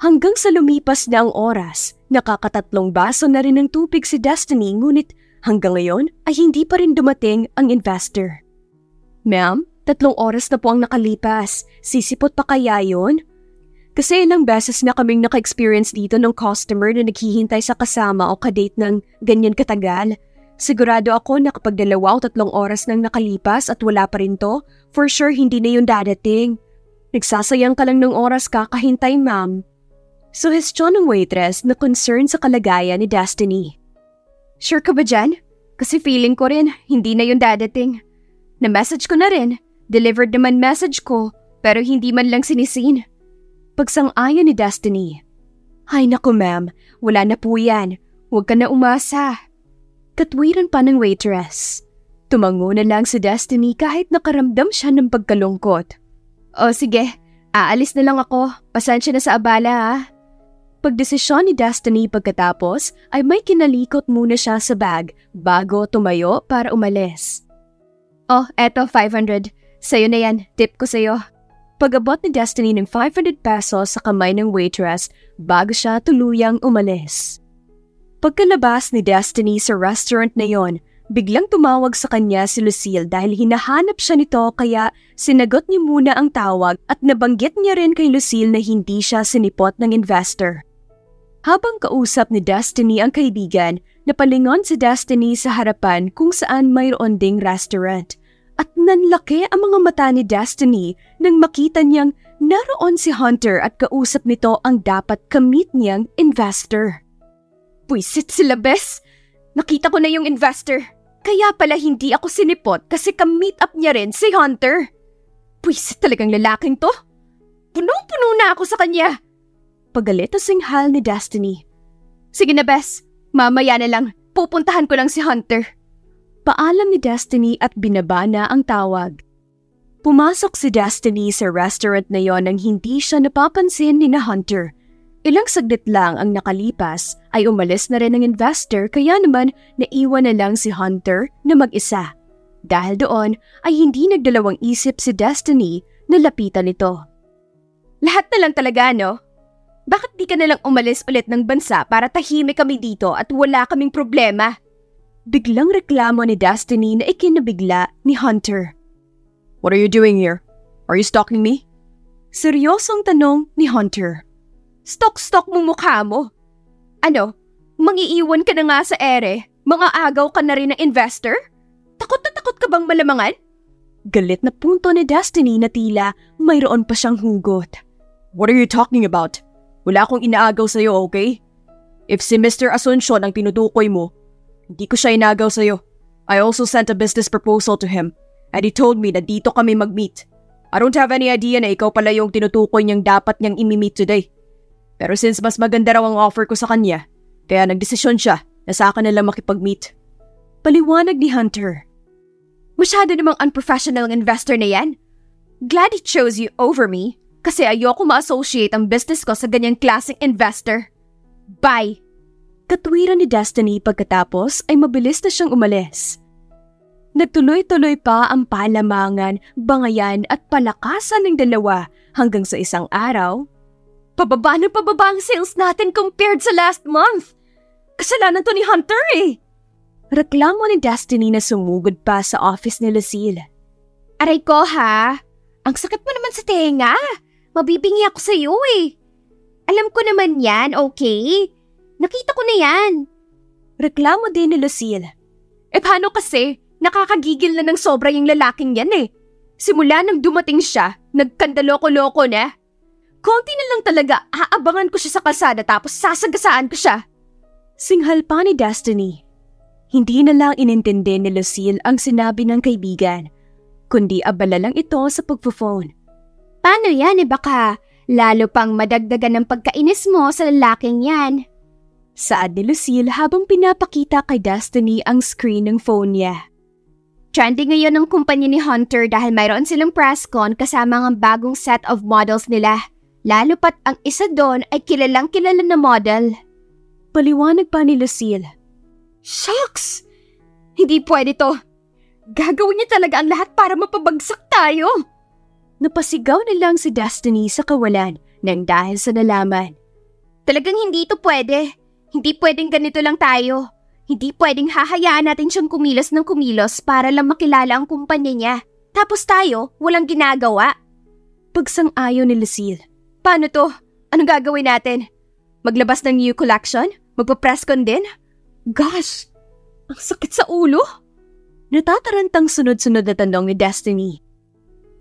Hanggang sa lumipas na ang oras, nakakatatlong baso na rin ng tubig si Destiny ngunit hanggang ngayon ay hindi pa rin dumating ang investor. Ma'am, tatlong oras na po ang nakalipas. Sisipot pa kaya yon? Kasi ilang beses na kaming naka-experience dito ng customer na naghihintay sa kasama o kadate ng ganyan katagal. Sigurado ako na kapag dalawa o tatlong oras nang nakalipas at wala pa rin to, for sure hindi na yun dadating. Nagsasayang ka lang ng oras kakahintay, ma'am. Suhestyon ng waitress na concern sa kalagayan ni Destiny. Sure ka ba dyan? Kasi feeling ko rin, hindi na yun dadating. Na-message ko na rin. Delivered naman message ko, pero hindi man lang sinisin. Pagsang-ayon ni Destiny. Ay naku ma'am, wala na po yan. Huwag ka na umasa. Katwiran pa ng waitress. Tumango na lang si Destiny kahit nakaramdam siya ng pagkalungkot. O sige, aalis na lang ako. Pasensya na sa abala ha. Pagdesisyon ni Destiny pagkatapos ay may kinalikot muna siya sa bag bago tumayo para umalis. Oh, eto 500. Sa'yo na yan, tip ko sa'yo. Pagabot ni Destiny ng 500 pesos sa kamay ng waitress bago siya tuluyang umalis. Pagkalabas ni Destiny sa restaurant na yon, biglang tumawag sa kanya si Lucille dahil hinahanap siya nito kaya sinagot niya muna ang tawag at nabanggit niya rin kay Lucille na hindi siya sinipot ng investor. Habang kausap ni Destiny ang kaibigan, napalingon si Destiny sa harapan kung saan mayroon ding restaurant. At nanlaki ang mga mata ni Destiny nang makita niyang naroon si Hunter at kausap nito ang dapat kamit niyang investor. Pwisit sila, Bes. Nakita ko na yung investor. Kaya pala hindi ako sinipot kasi ka-meet up niya rin si Hunter. Pwisit talagang lalaking to. Punong-puno na ako sa kanya. Pagalit ang singhal ni Destiny. Sige na, Bes. Mamaya na lang. Pupuntahan ko lang si Hunter. Paalam ni Destiny at binaba na ang tawag. Pumasok si Destiny sa restaurant na yon nang hindi siya napapansin ni na Hunter. Ilang saglit lang ang nakalipas ay umalis na rin ang investor kaya naman naiwan na lang si Hunter na mag-isa. Dahil doon ay hindi nagdalawang isip si Destiny na lapitan ito. Lahat na lang talaga, no? Bakit di ka nalang umalis ulit ng bansa para tahimik kami dito at wala kaming problema? Biglang reklamo ni Destiny na ikinabigla ni Hunter. What are you doing here? Are you stalking me? Seryosong tanong ni Hunter. Stok-stok mo mukha mo. Ano, mangiiwan ka na nga sa ere? Mga agaw ka na rin ng investor? Takot na takot ka bang malamangan? Galit na punto ni Destiny na tila mayroon pa siyang hugot. What are you talking about? Wala akong inaagaw sa'yo, okay? If si Mr. Asuncion ang tinutukoy mo, hindi ko siya inagaw sa'yo. I also sent a business proposal to him and he told me na dito kami mag-meet. I don't have any idea na ikaw pala yung tinutukoy niyang dapat niyang imi-meet today. Pero since mas maganda raw ang offer ko sa kanya, kaya nagdesisyon siya na sa akin nalang makipag-meet. Paliwanag ni Hunter. Masyado namang unprofessional ang investor na yan. Glad he chose you over me kasi ayoko ma-associate ang business ko sa ganyang klaseng investor. Bye! Katwiran ni Destiny pagkatapos ay mabilis na siyang umalis. Nagtuloy-tuloy pa ang palamangan, bangayan at palakasan ng dalawa hanggang sa isang araw. Pababa na pababa ang sales natin compared sa last month. Kasalanan to ni Hunter eh. Reklamo ni Destiny na sumugod pa sa office ni Lucille. Aray ko ha, ang sakit mo naman sa tenga. Mabibingi ako sa iyo eh. Alam ko naman yan, okay? Nakita ko na yan. Reklamo din ni Lucille. Eh paano kasi? Nakakagigil na ng sobra yung lalaking yan eh. Simula nang dumating siya, nagkandaloko-loko na. Konti na lang talaga, aabangan ko siya sa kalsada tapos sasagasaan ko siya. Singhal pa ni Destiny. Hindi na lang inintindi ni Lucille ang sinabi ng kaibigan, kundi abala lang ito sa pagpo-phone. Paano yan eh baka lalo pang madagdagan ng pagkainis mo sa lalaking yan? Saad ni Lucille habang pinapakita kay Destiny ang screen ng phone niya. Trending ngayon ang kumpanya ni Hunter dahil mayroon silang press con kasama ang bagong set of models nila. Lalo pat ang isa doon ay kilalang kilala na model. Paliwanag pa ni Lucille. Shucks! Hindi pwede to. Gagawin niya talaga ang lahat para mapabagsak tayo. Napasigaw na lang si Destiny sa kawalan nang dahil sa nalaman. Talagang hindi to pwede. Hindi pwedeng ganito lang tayo. Hindi pwedeng hahayaan natin siyang kumilos ng kumilos para lang makilala ang kumpanya niya. Tapos tayo, walang ginagawa. Pagsang-ayon ni Lucille. Paano to? Anong gagawin natin? Maglabas ng new collection? Magpa-press con din? Gosh, ang sakit sa ulo. Natatarantang sunod-sunod na tanong ni Destiny.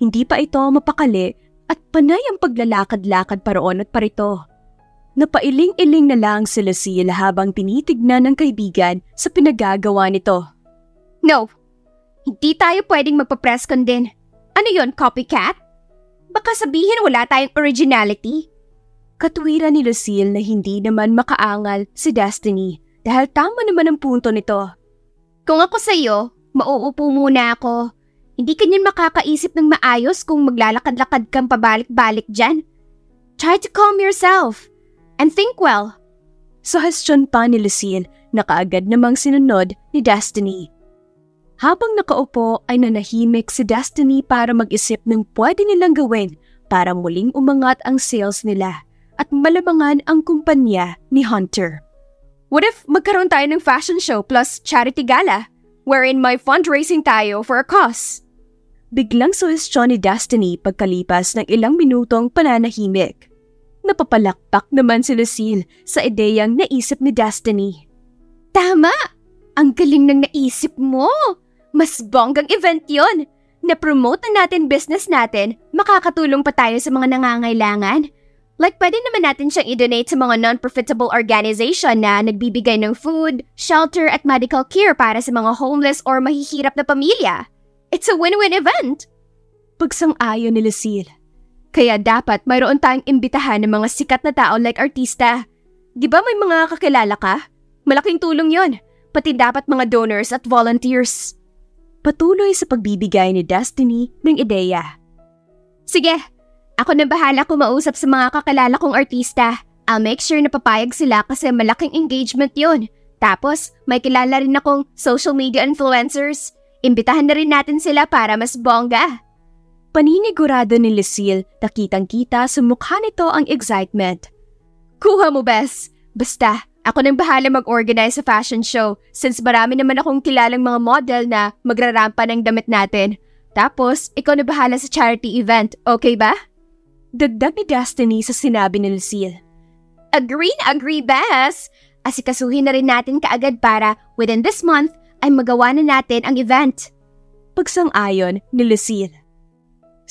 Hindi pa ito mapakali at panay ang paglalakad-lakad paroon at parito. Napailing-iling na lang si Lucille habang tinitignan ng kaibigan sa pinagagawa nito. No, hindi tayo pwedeng magpa-press con din. Ano yon copycat? Baka sabihin wala tayong originality. Katwiran ni Lucille na hindi naman makaangal si Destiny dahil tama naman ang punto nito. Kung ako sa iyo, mauupo muna ako. Hindi kanyan makakaisip ng maayos kung maglalakad-lakad kang pabalik-balik dyan. Try to calm yourself. And think well. Suhestyon pa ni Lucille na kaagad namang sinunod ni Destiny. Habang nakaupo ay nanahimik si Destiny para mag-isip ng pwede nilang gawin para muling umangat ang sales nila at malamangan ang kumpanya ni Hunter. What if magkaroon tayo ng fashion show plus charity gala wherein may fundraising tayo for a cause? Biglang suhestyon ni Destiny pagkalipas ng ilang minutong pananahimik. Napapalakpak naman si Lucille sa ideyang naisip ni Destiny. Tama! Ang galing ng naisip mo! Mas bonggang event yon. Na-promote na natin business natin, makakatulong pa tayo sa mga nangangailangan. Like pwede naman natin siyang i-donate sa mga non-profitable organization na nagbibigay ng food, shelter at medical care para sa mga homeless or mahihirap na pamilya. It's a win-win event! Pagsang-ayon ni Lucille. Kaya dapat mayroon tayong imbitahan ng mga sikat na tao like artista. Di ba may mga kakilala ka? Malaking tulong yon pati dapat mga donors at volunteers. Patuloy sa pagbibigay ni Destiny ng ideya. Sige, ako na bahala kumausap sa mga kakilala kong artista. I'll make sure na papayag sila kasi malaking engagement yon. Tapos, may kilala rin akong social media influencers. Imbitahan na rin natin sila para mas bongga. Paninigurado ni Lucille na kitang-kita sa mukha nito ang excitement. Kuha mo, Bes. Basta, ako nang bahala mag-organize sa fashion show since marami naman akong kilalang mga model na magrarampa ng damit natin. Tapos, ikaw na bahala sa charity event, okay ba? Dagdag ni Destiny sa sinabi ni Lucille. Agree na agree, Bes! Asikasuhin na rin natin kaagad para within this month ay magawa na natin ang event. Pagsang-ayon ni Lucille.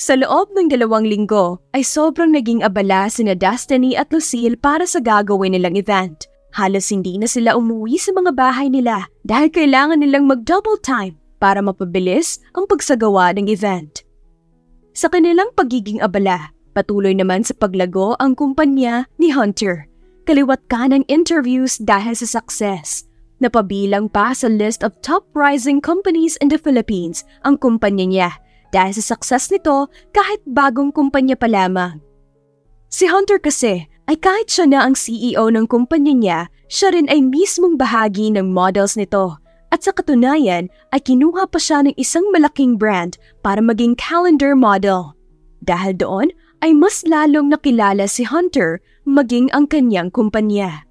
Sa loob ng dalawang linggo ay sobrang naging abala sina Destiny at Lucille para sa gagawin nilang event. Halos hindi na sila umuwi sa mga bahay nila dahil kailangan nilang mag-double time para mapabilis ang pagsagawa ng event. Sa kanilang pagiging abala, patuloy naman sa paglago ang kumpanya ni Hunter. Kaliwat ka ng interviews dahil sa success. Napabilang pa sa list of top rising companies in the Philippines ang kumpanya niya dahil sa success nito kahit bagong kumpanya pa lamang. Si Hunter kasi ay kahit siya na ang CEO ng kumpanya niya, siya rin ay mismong bahagi ng models nito. At sa katunayan ay kinuha pa siya ng isang malaking brand para maging calendar model. Dahil doon ay mas lalong nakilala si Hunter maging ang kanyang kumpanya.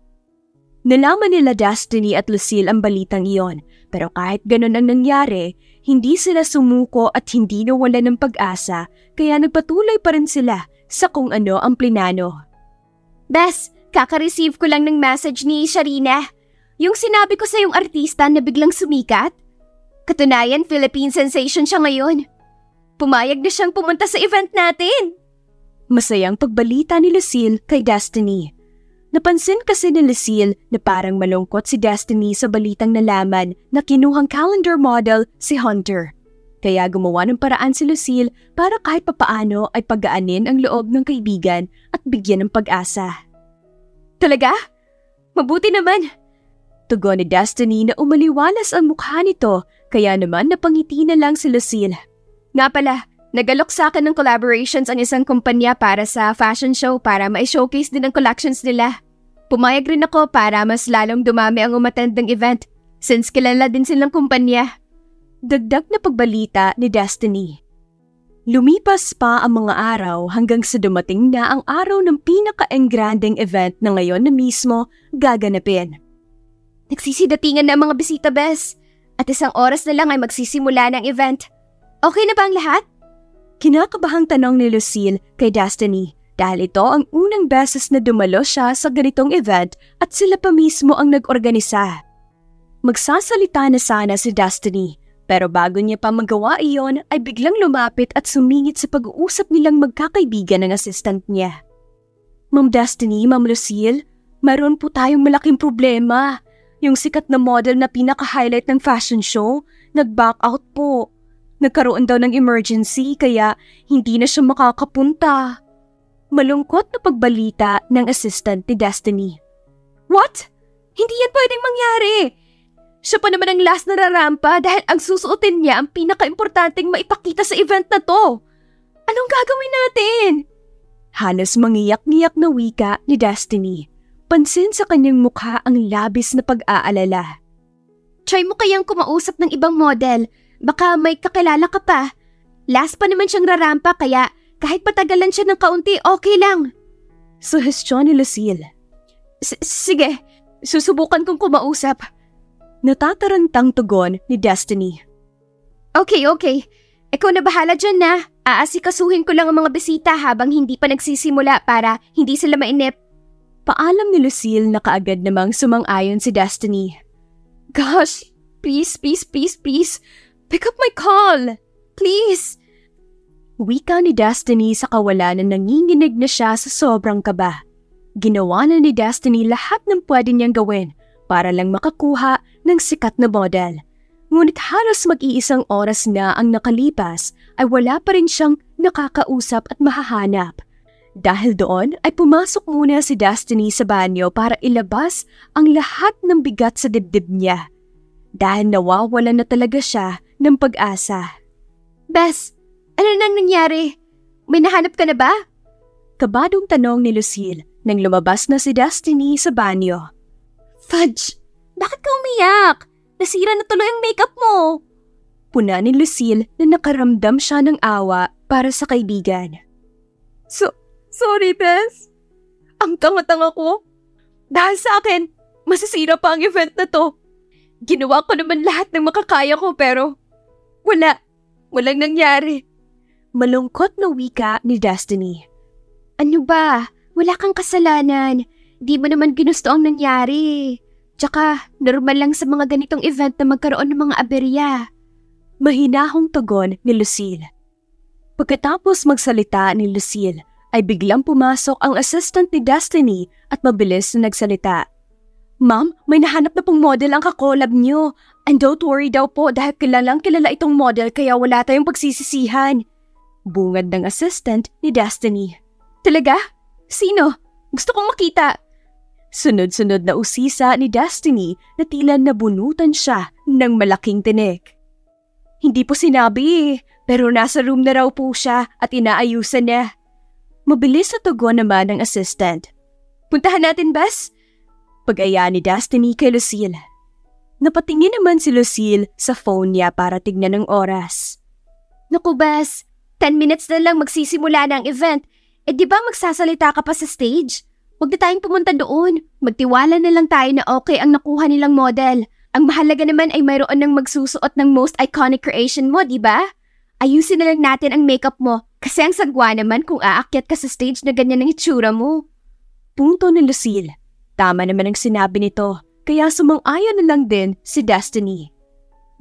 Nalaman nila Destiny at Lucille ang balitang iyon pero kahit ganun ang nangyari, hindi sila sumuko at hindi nawala ng pag-asa kaya nagpatuloy pa rin sila sa kung ano ang plinano. Bes, kaka-receive ko lang ng message ni Sharina. Yung sinabi ko sa yung artista na biglang sumikat. Katunayan, Philippine sensation siya ngayon. Pumayag na siyang pumunta sa event natin. Masayang pagbalita ni Lucille kay Destiny. Napansin kasi ni Lucille na parang malungkot si Destiny sa balitang nalaman na kinuhang calendar model si Hunter. Kaya gumawa ng paraan si Lucille para kahit papaano ay pagaanin ang loob ng kaibigan at bigyan ng pag-asa. Talaga? Mabuti naman. Tugon ni Destiny na umaliwalas ang mukha nito kaya naman napangiti na lang si Lucille. Nga pala, nagalok sa akin ng collaborations ang isang kumpanya para sa fashion show para ma-showcase din ang collections nila. Pumayag rin ako para mas lalong dumami ang umattend ng event since kilala din silang kumpanya. Dagdag na pagbalita ni Destiny. Lumipas pa ang mga araw hanggang sa dumating na ang araw ng pinaka-engranding event na ngayon na mismo gaganapin. Nagsisidatingan na ang mga bisita, Bes. At isang oras na lang ay magsisimula ng event. Okay na ba ang lahat? Kinakabahang tanong ni Lucille kay Destiny dahil ito ang unang beses na dumalo siya sa ganitong event at sila pa mismo ang nag-organisa. Magsasalita na sana si Destiny pero bago niya pa magawa iyon ay biglang lumapit at sumingit sa pag-uusap nilang magkakaibigan ng assistant niya. Ma'am Destiny, Ma'am Lucille, meron po tayong malaking problema. Yung sikat na model na pinaka-highlight ng fashion show, nag-back out po. Nagkaroon daw ng emergency kaya hindi na siya makakapunta. Malungkot na pagbalita ng assistant ni Destiny. What? Hindi yan pwedeng mangyari. Siya pa naman ang last na rarampa dahil ang susuotin niya ang pinaka-importanting maipakita sa event na to. Anong gagawin natin? Halos mangiyak-ngiyak na wika ni Destiny. Pansin sa kanyang mukha ang labis na pag-aalala. Try mo kayang kumausap ng ibang model. Baka may kakilala ka pa. Last pa naman siyang rarampa kaya kahit patagalan siya ng kaunti, okay lang. Suhestyon ni Lucille. S- sige, susubukan kong kumausap. Natatarantang tugon ni Destiny. Okay, okay. Ikaw na bahala dyan na. Aasikasuhin ko lang ang mga bisita habang hindi pa nagsisimula para hindi sila mainip. Paalam ni Lucille na kaagad namang sumang-ayon si Destiny. Gosh, please, please, please, please. Pick up my call. Please. Wika ni Destiny sa kawalan na nanginginig na siya sa sobrang kaba. Ginawa na ni Destiny lahat ng pwede niyang gawin para lang makakuha ng sikat na model. Ngunit halos mag-iisang oras na ang nakalipas ay wala pa rin siyang nakakausap at mahahanap. Dahil doon ay pumasok muna si Destiny sa banyo para ilabas ang lahat ng bigat sa dibdib niya. dahil nawawalan na talaga siya ng pag-asa. Bes, ano nang nangyari? May nahanap ka na ba? Kabadong tanong ni Lucille nang lumabas na si Destiny sa banyo. Fudge! Bakit ka umiyak? Nasira na tuloy ang makeup mo. Puna ni Lucille na nakaramdam siya ng awa para sa kaibigan. So, sorry, Bes. Ang tanga-tanga ko. Dahil sa akin, masisira pa ang event na to. Ginawa ko naman lahat ng makakaya ko pero wala. Walang nangyari. Malungkot na wika ni Destiny. Ano ba? Wala kang kasalanan. Di mo naman ginusto ang nangyari. Tsaka, normal lang sa mga ganitong event na magkaroon ng mga aberya. Mahinahong tugon ni Lucille. Pagkatapos magsalita ni Lucille, ay biglang pumasok ang assistant ni Destiny at mabilis na nagsalita. Ma'am, may nahanap na pong model ang kakolab niyo. And don't worry daw po dahil kilalang kilala itong model kaya wala tayong pagsisisihan. Bungad ng assistant ni Destiny. Talaga? Sino? Gusto kong makita. Sunod-sunod na usisa ni Destiny na tila nabunutan siya ng malaking tinik. Hindi po sinabi eh, pero nasa room na raw po siya at inaayusan niya. Mabilis na tugon naman ng assistant. Puntahan natin, Bas? Pag-aya ni Destiny kay Lucille. Napatingin naman si Lucille sa phone niya para tignan ng oras. Naku, Bas. 10 minutes na lang magsisimula ng event. Eh di ba magsasalita ka pa sa stage? Huwag na tayong pumunta doon. Magtiwala na lang tayo na okay ang nakuha nilang model. Ang mahalaga naman ay mayroon ng magsusuot ng most iconic creation mo, di ba? Ayusin na lang natin ang makeup mo kasi ang sagwa naman kung aakyat ka sa stage na ganyan ang itsura mo. Punto ni Lucille. Tama naman ang sinabi nito, kaya sumang-ayon na lang din si Destiny.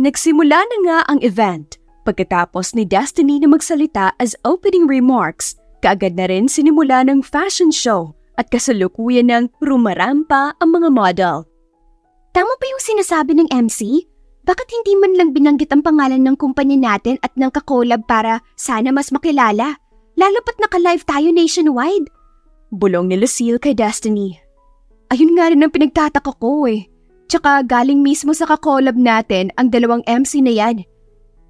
Nagsimula na nga ang event. Pagkatapos ni Destiny na magsalita as opening remarks, kaagad na rin sinimula ng fashion show at kasalukuyan ng rumarampa ang mga model. Tama ba yung sinasabi ng MC? Bakit hindi man lang binanggit ang pangalan ng kumpanya natin at ng kakolab para sana mas makilala? Lalo pat naka-live tayo nationwide. Bulong ni Lucille kay Destiny. Ayun nga rin ang pinagtataka ko eh. Tsaka galing mismo sa kakolab natin ang dalawang MC na yan.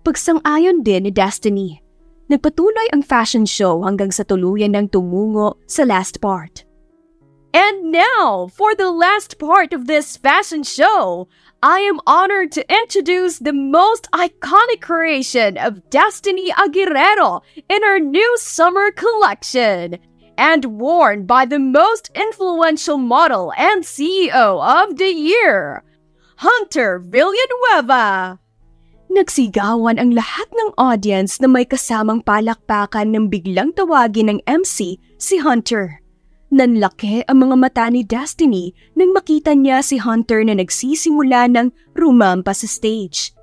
Pagsang-ayon din ni Destiny. Nagpatuloy ang fashion show hanggang sa tuluyan ng tumungo sa last part. And now, for the last part of this fashion show, I am honored to introduce the most iconic creation of Destiny Aguirrero in her new summer collection. And worn by the most influential model and CEO of the year, Hunter Villanueva. Nagsigawan ang lahat ng audience na may kasamang palakpakan ng biglang tawagin ng MC si Hunter. Nanlaki ang mga mata ni Destiny nang makita niya si Hunter na nagsisimula ng rumampa sa stage.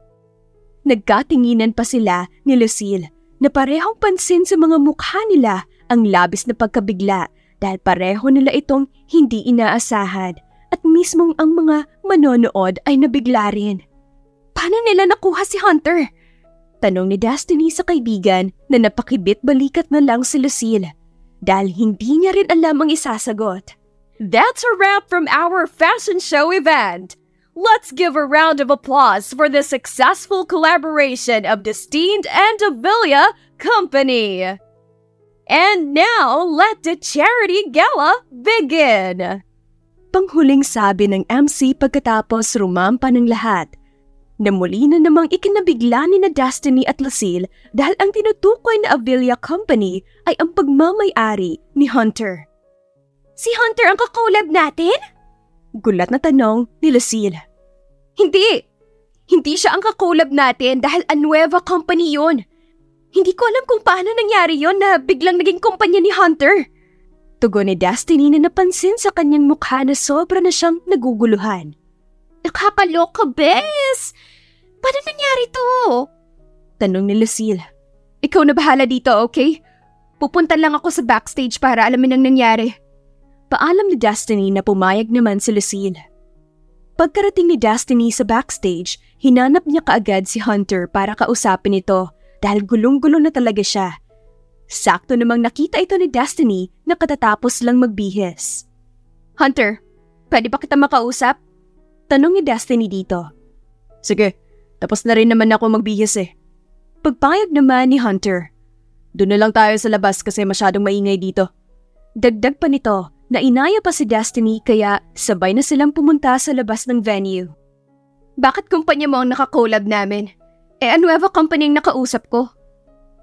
Nagkatinginan pa sila ni Lucille na parehong pansin sa mga mukha nila ang labis na pagkabigla dahil pareho nila itong hindi inaasahan at mismong ang mga manonood ay nabigla rin. Paano nila nakuha si Hunter? Tanong ni Destiny sa kaibigan na napakibit balikat na lang si Lucille dahil hindi niya rin alam ang isasagot. That's a wrap from our fashion show event. Let's give a round of applause for the successful collaboration of Destined and Avila Company. And now, let the charity gala begin! Panghuling sabi ng MC pagkatapos rumampa ng lahat na muli na namang ikinabigla ni na Destiny at Lucille dahil ang tinutukoy na Avila Company ay ang pagmamayari ni Hunter. Si Hunter ang kakolab natin? Gulat na tanong ni Lucille. Hindi! Hindi siya ang kakolab natin dahil Anueva Company yon. Hindi ko alam kung paano nangyari yon na biglang naging kumpanya ni Hunter. Tugon ni Destiny na napansin sa kanyang mukha na sobra na siyang naguguluhan. Nakakaloka, Bes! Paano nangyari to? Tanong ni Lucille. Ikaw na bahala dito, okay? Pupunta lang ako sa backstage para alamin ang nangyari. Paalam ni Destiny na pumayag naman si Lucille. Pagkarating ni Destiny sa backstage, hinanap niya kaagad si Hunter para kausapin ito dahil gulong-gulo na talaga siya. Sakto namang nakita ito ni Destiny na katatapos lang magbihis. Hunter, pwede ba kita makausap? Tanong ni Destiny dito. Sige, tapos na rin naman ako magbihis eh. Pagpayag naman ni Hunter. Doon na lang tayo sa labas kasi masyadong maingay dito. Dagdag pa nito na inaya pa si Destiny kaya sabay na silang pumunta sa labas ng venue. Bakit kumpanya mo ang nakakolab namin? Eh, Anueva company ang nakausap ko.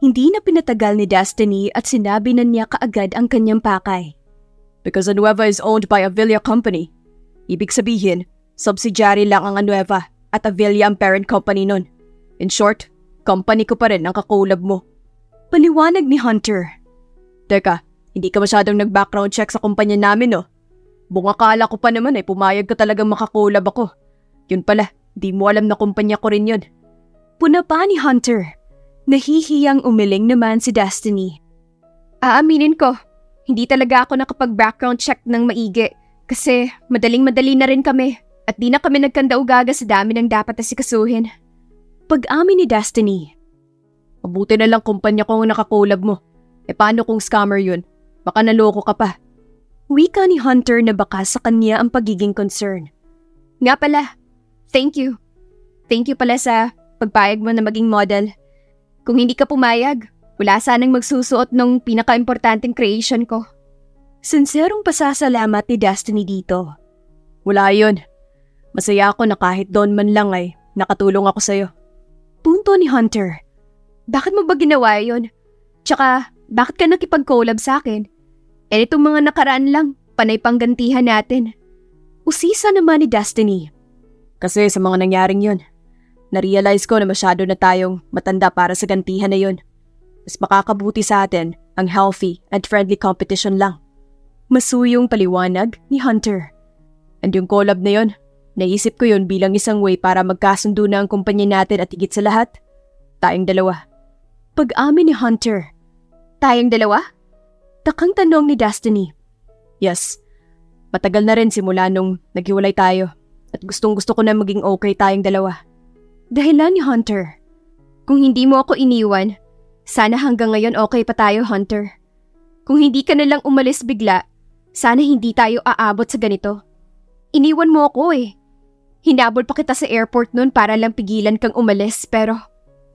Hindi na pinatagal ni Destiny at sinabi na niya kaagad ang kanyang pakay. Because Anueva is owned by Avila Company. Ibig sabihin, subsidiary lang ang Anueva at Avila ang parent company nun. In short, company ko pa rin ang kakolab mo. Paliwanag ni Hunter. Teka, hindi ka masyadong nag-background check sa kumpanya namin no? Bungakala ko pa naman ay pumayag ka talagang makakolab ako. Yun pala, di mo alam na kumpanya ko rin yun. Puna pa ni Hunter. Nahihiyang umiling naman si Destiny. Aaminin ko, hindi talaga ako nakapag-background check ng maigi kasi madaling-madali na rin kami at di na kami nagkandaugaga sa dami ng dapat asikasuhin. Pag-amin ni Destiny. Mabuti na lang kumpanya ko ang nakakolab mo. E paano kung scammer yun? Baka naloko ka pa. Wika ni Hunter na baka sa kanya ang pagiging concern. Nga pala, thank you. Thank you pala sa pagpayag mo na maging model. Kung hindi ka pumayag, wala sanang magsusuot ng pinaka-importanting creation ko. Sinserong pasasalamat ni Destiny dito. Wala yun. Masaya ako na kahit doon man lang ay nakatulong ako sa'yo. Punto ni Hunter. Bakit mo ba ginawa yun? Tsaka, bakit ka nakipag-collab sa akin? Eh itong mga nakaraan lang, panay panggantihan natin. Usisa naman ni Destiny. Kasi sa mga nangyaring yun, na-realize ko na masyado na tayong matanda para sa gantihan na yun. Mas makakabuti sa atin ang healthy and friendly competition lang. Masuyong paliwanag ni Hunter. And yung collab na yun, naisip ko yun bilang isang way para magkasundo na ang kumpanya natin at higit sa lahat, tayong dalawa. Pag-amin ni Hunter. Tayong dalawa? Takang tanong ni Destiny. Yes. Matagal na rin simula nung naghiwalay tayo at gustong gusto ko na maging okay tayong dalawa. Dahilan ni Hunter. Kung hindi mo ako iniwan, sana hanggang ngayon okay pa tayo, Hunter. Kung hindi ka nalang umalis bigla, sana hindi tayo aabot sa ganito. Iniwan mo ako eh. Hinabol pa kita sa airport noon para lang pigilan kang umalis pero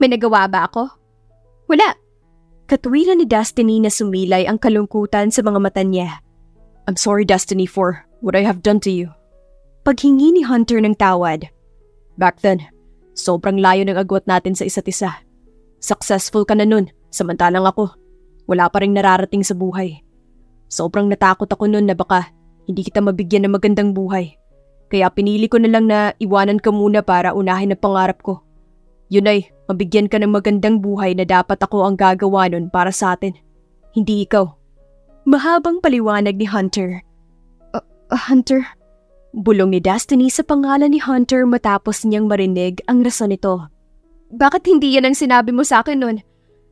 may nagawa ba ako? Wala. Katwiran ni Destiny na sumilay ang kalungkutan sa mga mata niya. I'm sorry Destiny for what I have done to you. Paghingi ni Hunter ng tawad. Back then, sobrang layo ng agwat natin sa isa't isa. Successful ka na nun, samantalang ako, wala pa rin nararating sa buhay. Sobrang natakot ako nun na baka hindi kita mabigyan ng magandang buhay. Kaya pinili ko na lang na iwanan ka muna para unahin ang pangarap ko. Yun ay, mabigyan ka ng magandang buhay na dapat ako ang gagawa nun para sa atin. Hindi ikaw. Mahabang paliwanag ni Hunter. Uh, uh, Hunter? Bulong ni Destiny sa pangalan ni Hunter matapos niyang marinig ang rason nito. Bakit hindi yan ang sinabi mo sa akin nun?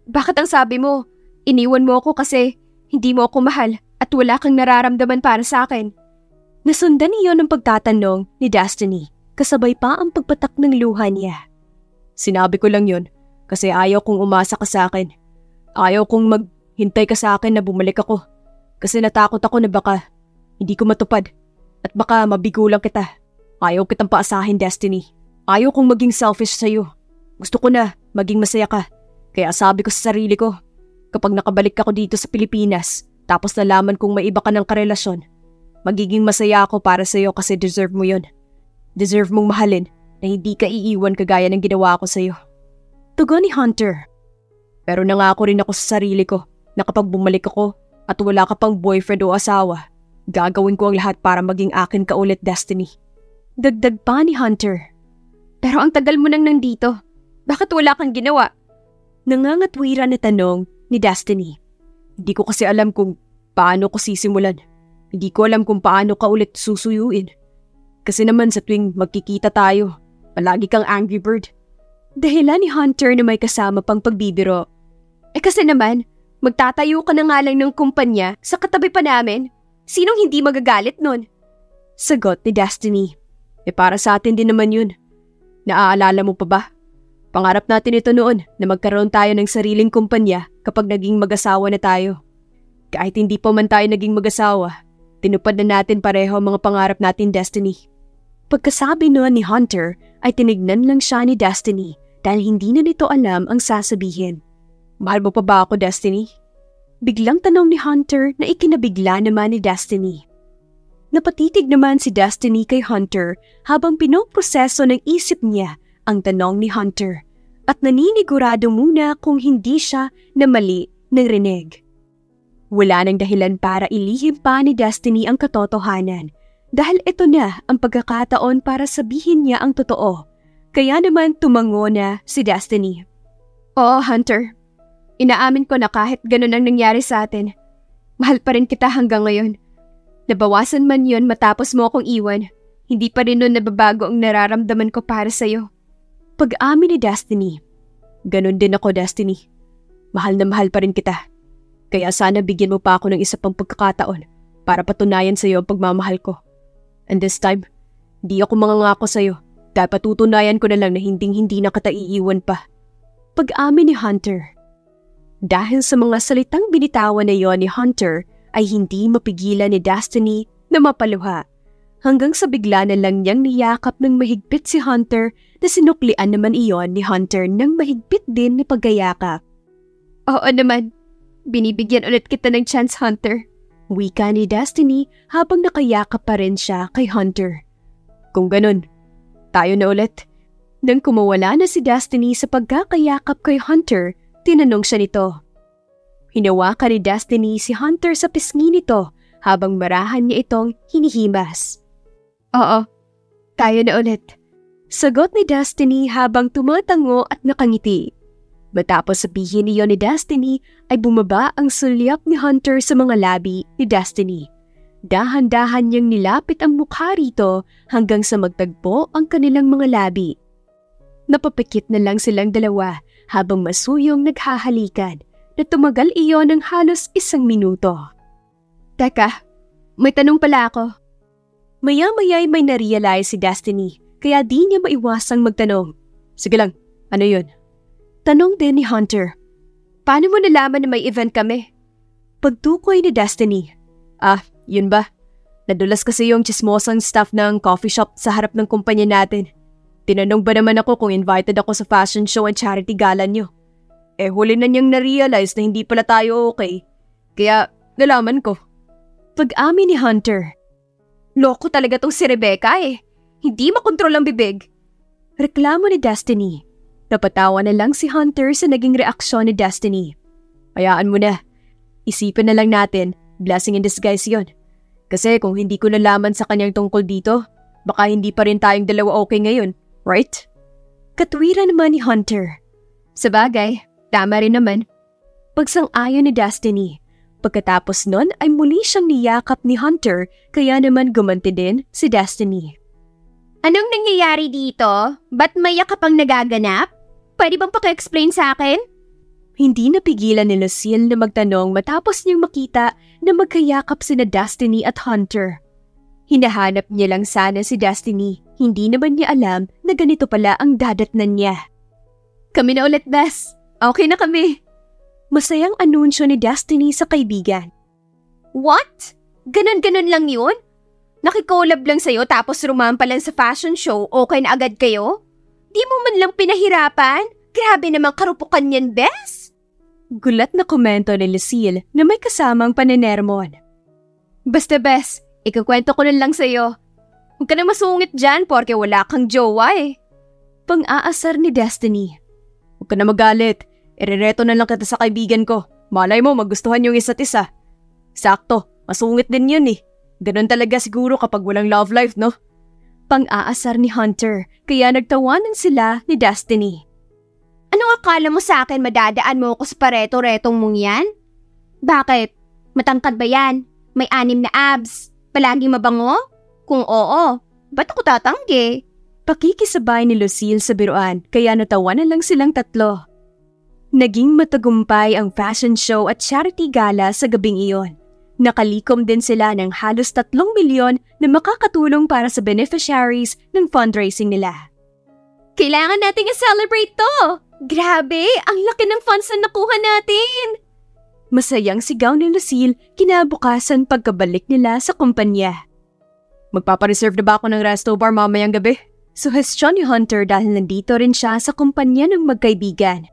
Bakit ang sabi mo, iniwan mo ako kasi hindi mo ako mahal at wala kang nararamdaman para sa akin? Nasundan niyo ng pagtatanong ni Destiny, kasabay pa ang pagpatak ng luha niya. Sinabi ko lang yon kasi ayaw kong umasa ka sa akin. Ayaw kong maghintay ka sa akin na bumalik ako. Kasi natakot ako na baka hindi ko matupad at baka mabigo lang kita. Ayaw kitang paasahin, Destiny. Ayaw kong maging selfish sa'yo. Gusto ko na maging masaya ka. Kaya sabi ko sa sarili ko, kapag nakabalik ako dito sa Pilipinas, tapos nalaman kong may iba ka ng karelasyon, magiging masaya ako para sa'yo kasi deserve mo yon. Deserve mong mahalin na hindi ka iiwan kagaya ng ginawa ko sa'yo. Tugon ni Hunter. Pero nangako rin ako sa sarili ko na kapag bumalik ako at wala ka pang boyfriend o asawa, gagawin ko ang lahat para maging akin ka ulit, Destiny. Dagdag pa ni Hunter. Pero ang tagal mo nang nandito. Bakit wala kang ginawa? Nangangatwira na tanong ni Destiny. Hindi ko kasi alam kung paano ko sisimulan. Hindi ko alam kung paano ka ulit susuyuin. Kasi naman sa tuwing magkikita tayo, palagi kang angry bird. Dahilan ni Hunter na may kasama pang pagbibiro. Eh kasi naman, magtatayo ka na nga lang ng kumpanya sa katabi pa namin. Sinong hindi magagalit nun? Sagot ni Destiny. Eh para sa atin din naman yun. Naaalala mo pa ba? Pangarap natin ito noon na magkaroon tayo ng sariling kumpanya kapag naging mag-asawa na tayo. Kahit hindi pa man tayo naging mag-asawa, tinupad na natin pareho ang mga pangarap natin Destiny. Pagkasabi noon ni Hunter ay tinignan lang siya ni Destiny dahil hindi na nito alam ang sasabihin. Mahal mo pa ba ako, Destiny? Biglang tanong ni Hunter na ikinabigla naman ni Destiny. Napatitig naman si Destiny kay Hunter habang pinoproseso ng isip niya ang tanong ni Hunter at naninigurado muna kung hindi siya na mali ng rinig. Wala nang dahilan para ilihim pa ni Destiny ang katotohanan dahil ito na ang pagkakataon para sabihin niya ang totoo. Kaya naman tumango na si Destiny. Oo, Hunter. Inaamin ko na kahit ganun ang nangyari sa atin, mahal pa rin kita hanggang ngayon. Nabawasan man yon matapos mo akong iwan, hindi pa rin nun nababago ang nararamdaman ko para sa'yo. Pag-amin ni Destiny. Ganon din ako, Destiny. Mahal na mahal pa rin kita. Kaya sana bigyan mo pa ako ng isa pang pagkakataon para patunayan sa'yo ang pagmamahal ko. And this time, di ako mangangako sa'yo. Dapat tutunayan ko na lang na hinding-hindi na kita iiwan pa. Pag-amin ni Hunter. Dahil sa mga salitang binitawan na yon ni Hunter, ay hindi mapigilan ni Destiny na mapaluha hanggang sa bigla na lang niyang niyakap ng mahigpit si Hunter na sinuklian naman iyon ni Hunter ng mahigpit din na paggayakap. Oo naman, binibigyan ulit kita ng chance Hunter. Wika ni Destiny habang nakayakap pa rin siya kay Hunter. Kung ganun, tayo na ulit. Nang kumawala na si Destiny sa pagkakayakap kay Hunter, tinanong siya nito. Hinawakan ni Destiny si Hunter sa pisngi nito habang marahan niya itong hinihimas. Oo, tayo na ulit. Sagot ni Destiny habang tumatango at nakangiti. Matapos sabihin niyo ni Destiny ay bumaba ang sulyap ni Hunter sa mga labi ni Destiny. Dahan-dahan niyang nilapit ang mukha rito hanggang sa magtagpo ang kanilang mga labi. Napapikit na lang silang dalawa habang masuyong naghahalikan na tumagal iyon ng halos isang minuto. Teka, may tanong pala ako. Maya-maya'y may narealize si Destiny kaya di niya maiwasang magtanong. Sige lang, ano yun? Tanong din ni Hunter. Paano mo nalaman na may event kami? Pagtukoy ni Destiny. Ah, yun ba? Nadulas kasi yung chismosang staff ng coffee shop sa harap ng kumpanya natin. Tinanong ba naman ako kung invited ako sa fashion show and charity gala nyo? Eh huli na niyang na-realize na hindi pala tayo okay. Kaya nalaman ko. Pag-amin ni Hunter. Loko talaga tong si Rebecca eh. Hindi makontrol ang bibig. Reklamo ni Destiny. Napatawa na lang si Hunter sa naging reaksyon ni Destiny. Hayaan mo na. Isipin na lang natin, blessing in disguise yon. Kasi kung hindi ko nalaman sa kanyang tungkol dito, baka hindi pa rin tayong dalawa okay ngayon, right? Katwira naman ni Hunter. Sabagay, tama rin naman. Pagsang-ayon ni Destiny. Pagkatapos nun ay muli siyang niyakap ni Hunter kaya naman gumanti din si Destiny. Anong nangyayari dito? Ba't may yakap ang nagaganap? Pwede bang paki-explain sa akin? Hindi napigilan ni Lucille na magtanong matapos niyang makita na magkayakap sina Destiny at Hunter. Hinahanap niya lang sana si Destiny. Hindi naman niya alam na ganito pala ang dadatnan niya. Kami na ulit, Bess. Okay na kami. Masayang anunsyo ni Destiny sa kaibigan. What? Ganon-ganon lang yun? Nakikolab lang sa'yo tapos rumampa lang sa fashion show, okay na agad kayo? Di mo man lang pinahirapan? Grabe namang karupukan yan, Bess! Gulat na komento ni Lucille na may kasamang panenermon. Basta, Bess, ikakwento ko na lang sa'yo. Huwag ka na masungit dyan porque wala kang jowa eh. Pang-aasar ni Destiny. Huwag ka na magalit. Irereto na lang kita sa kaibigan ko. Malay mo magustuhan yung isa't isa. Sakto, masungit din yun eh. Ganon talaga siguro kapag walang love life, no? Pang-aasar ni Hunter, kaya nagtawanan sila ni Destiny. Anong akala mo sa akin madadaan mo ako sa pareto-retong mong yan? Bakit? Matangkad ba yan? May anim na abs? Palaging mabango? Kung oo, ba't ako tatanggi? Pakikisabay ni Lucille sa biruan kaya natawanan lang silang tatlo. Naging matagumpay ang fashion show at charity gala sa gabing iyon. Nakalikom din sila ng halos 3 milyon na makakatulong para sa beneficiaries ng fundraising nila. Kailangan nating i-celebrate to! Grabe, ang laki ng funds na nakuha natin! Masayang sigaw ni Lucille kinabukasan pagkabalik nila sa kumpanya. Magpapareserve na ba ako ng resto bar mamayang gabi? Suhestyon ni Hunter dahil nandito rin siya sa kumpanya ng magkaibigan.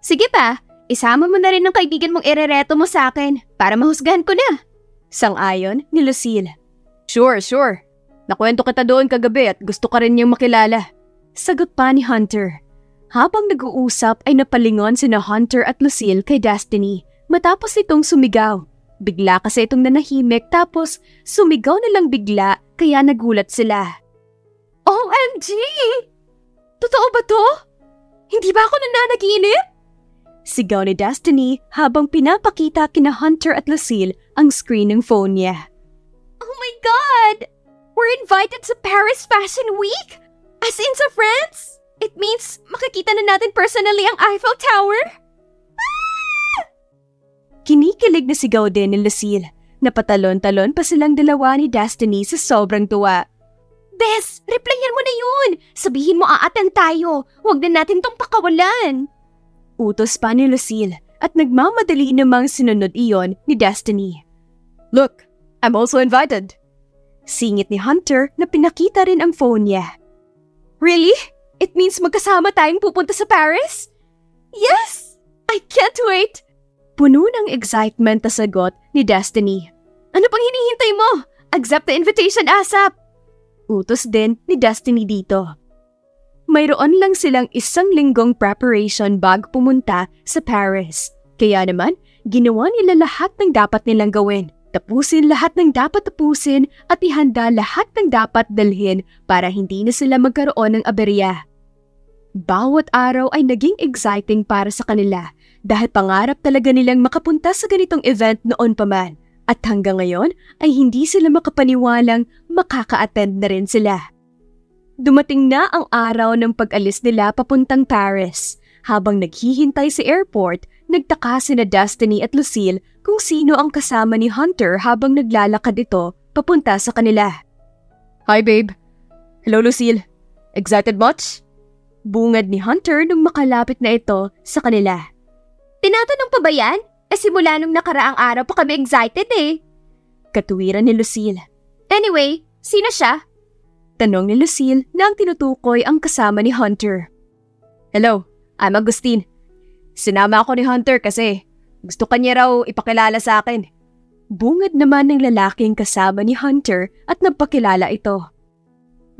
Sige pa, isama mo na rin ng kaibigan mong irereto mo sa akin para mahusgahan ko na. Sang-ayon ni Lucille. Sure, sure. Nakwento kita doon kagabi at gusto ka rin niyang makilala. Sagot pa ni Hunter. Habang nag-uusap ay napalingon sina Hunter at Lucille kay Destiny matapos itong sumigaw. Bigla kasi itong nanahimik tapos sumigaw na lang bigla kaya nagulat sila. OMG! Totoo ba to? Hindi ba ako nananaginip? Sigaw ni Destiny habang pinapakita kina Hunter at Lucille ang screen ng phone niya. Oh my God! We're invited sa Paris Fashion Week! As in sa France? It means makikita na natin personally ang Eiffel Tower? Kinikilig na sigaw din ni Lucille. Napatalon-talon pa silang dalawa ni Destiny sa sobrang tuwa. Bes, replyan mo na yun! Sabihin mo aatan tayo! Huwag na natin tong pakawalan! Utos pa ni Lucille at nagmamadali namang sinunod iyon ni Destiny. Look, I'm also invited. Singit ni Hunter na pinakita rin ang phone niya. Really? It means magkasama tayong pupunta sa Paris? Yes! I can't wait! Puno ng excitement na sagot ni Destiny. Ano pang hinihintay mo? Accept the invitation ASAP! Utos din ni Destiny dito. Mayroon lang silang isang linggong preparation bago pumunta sa Paris. Kaya naman, ginawa nila lahat ng dapat nilang gawin. Tapusin lahat ng dapat tapusin at ihanda lahat ng dapat dalhin para hindi na sila magkaroon ng aberya. Bawat araw ay naging exciting para sa kanila dahil pangarap talaga nilang makapunta sa ganitong event noon pa man. At hanggang ngayon ay hindi sila makapaniwalang makaka-attend na rin sila. Dumating na ang araw ng pag-alis nila papuntang Paris. Habang naghihintay sa airport, nagtaka sina Destiny at Lucille kung sino ang kasama ni Hunter habang naglalakad ito papunta sa kanila. Hi babe. Hello Lucille. Excited much? Bungad ni Hunter nung makalapit na ito sa kanila. Tinatanong pa ba yan? Eh simula nung nakaraang araw pa kami excited eh. Katuwiran ni Lucille. Anyway, sino siya? Tanong ni Lucille na ang tinutukoy ang kasama ni Hunter. Hello, I'm Agustin. Sinama ako ni Hunter kasi gusto kanya raw ipakilala sa akin. Bungad naman ng lalaking kasama ni Hunter at nagpakilala ito.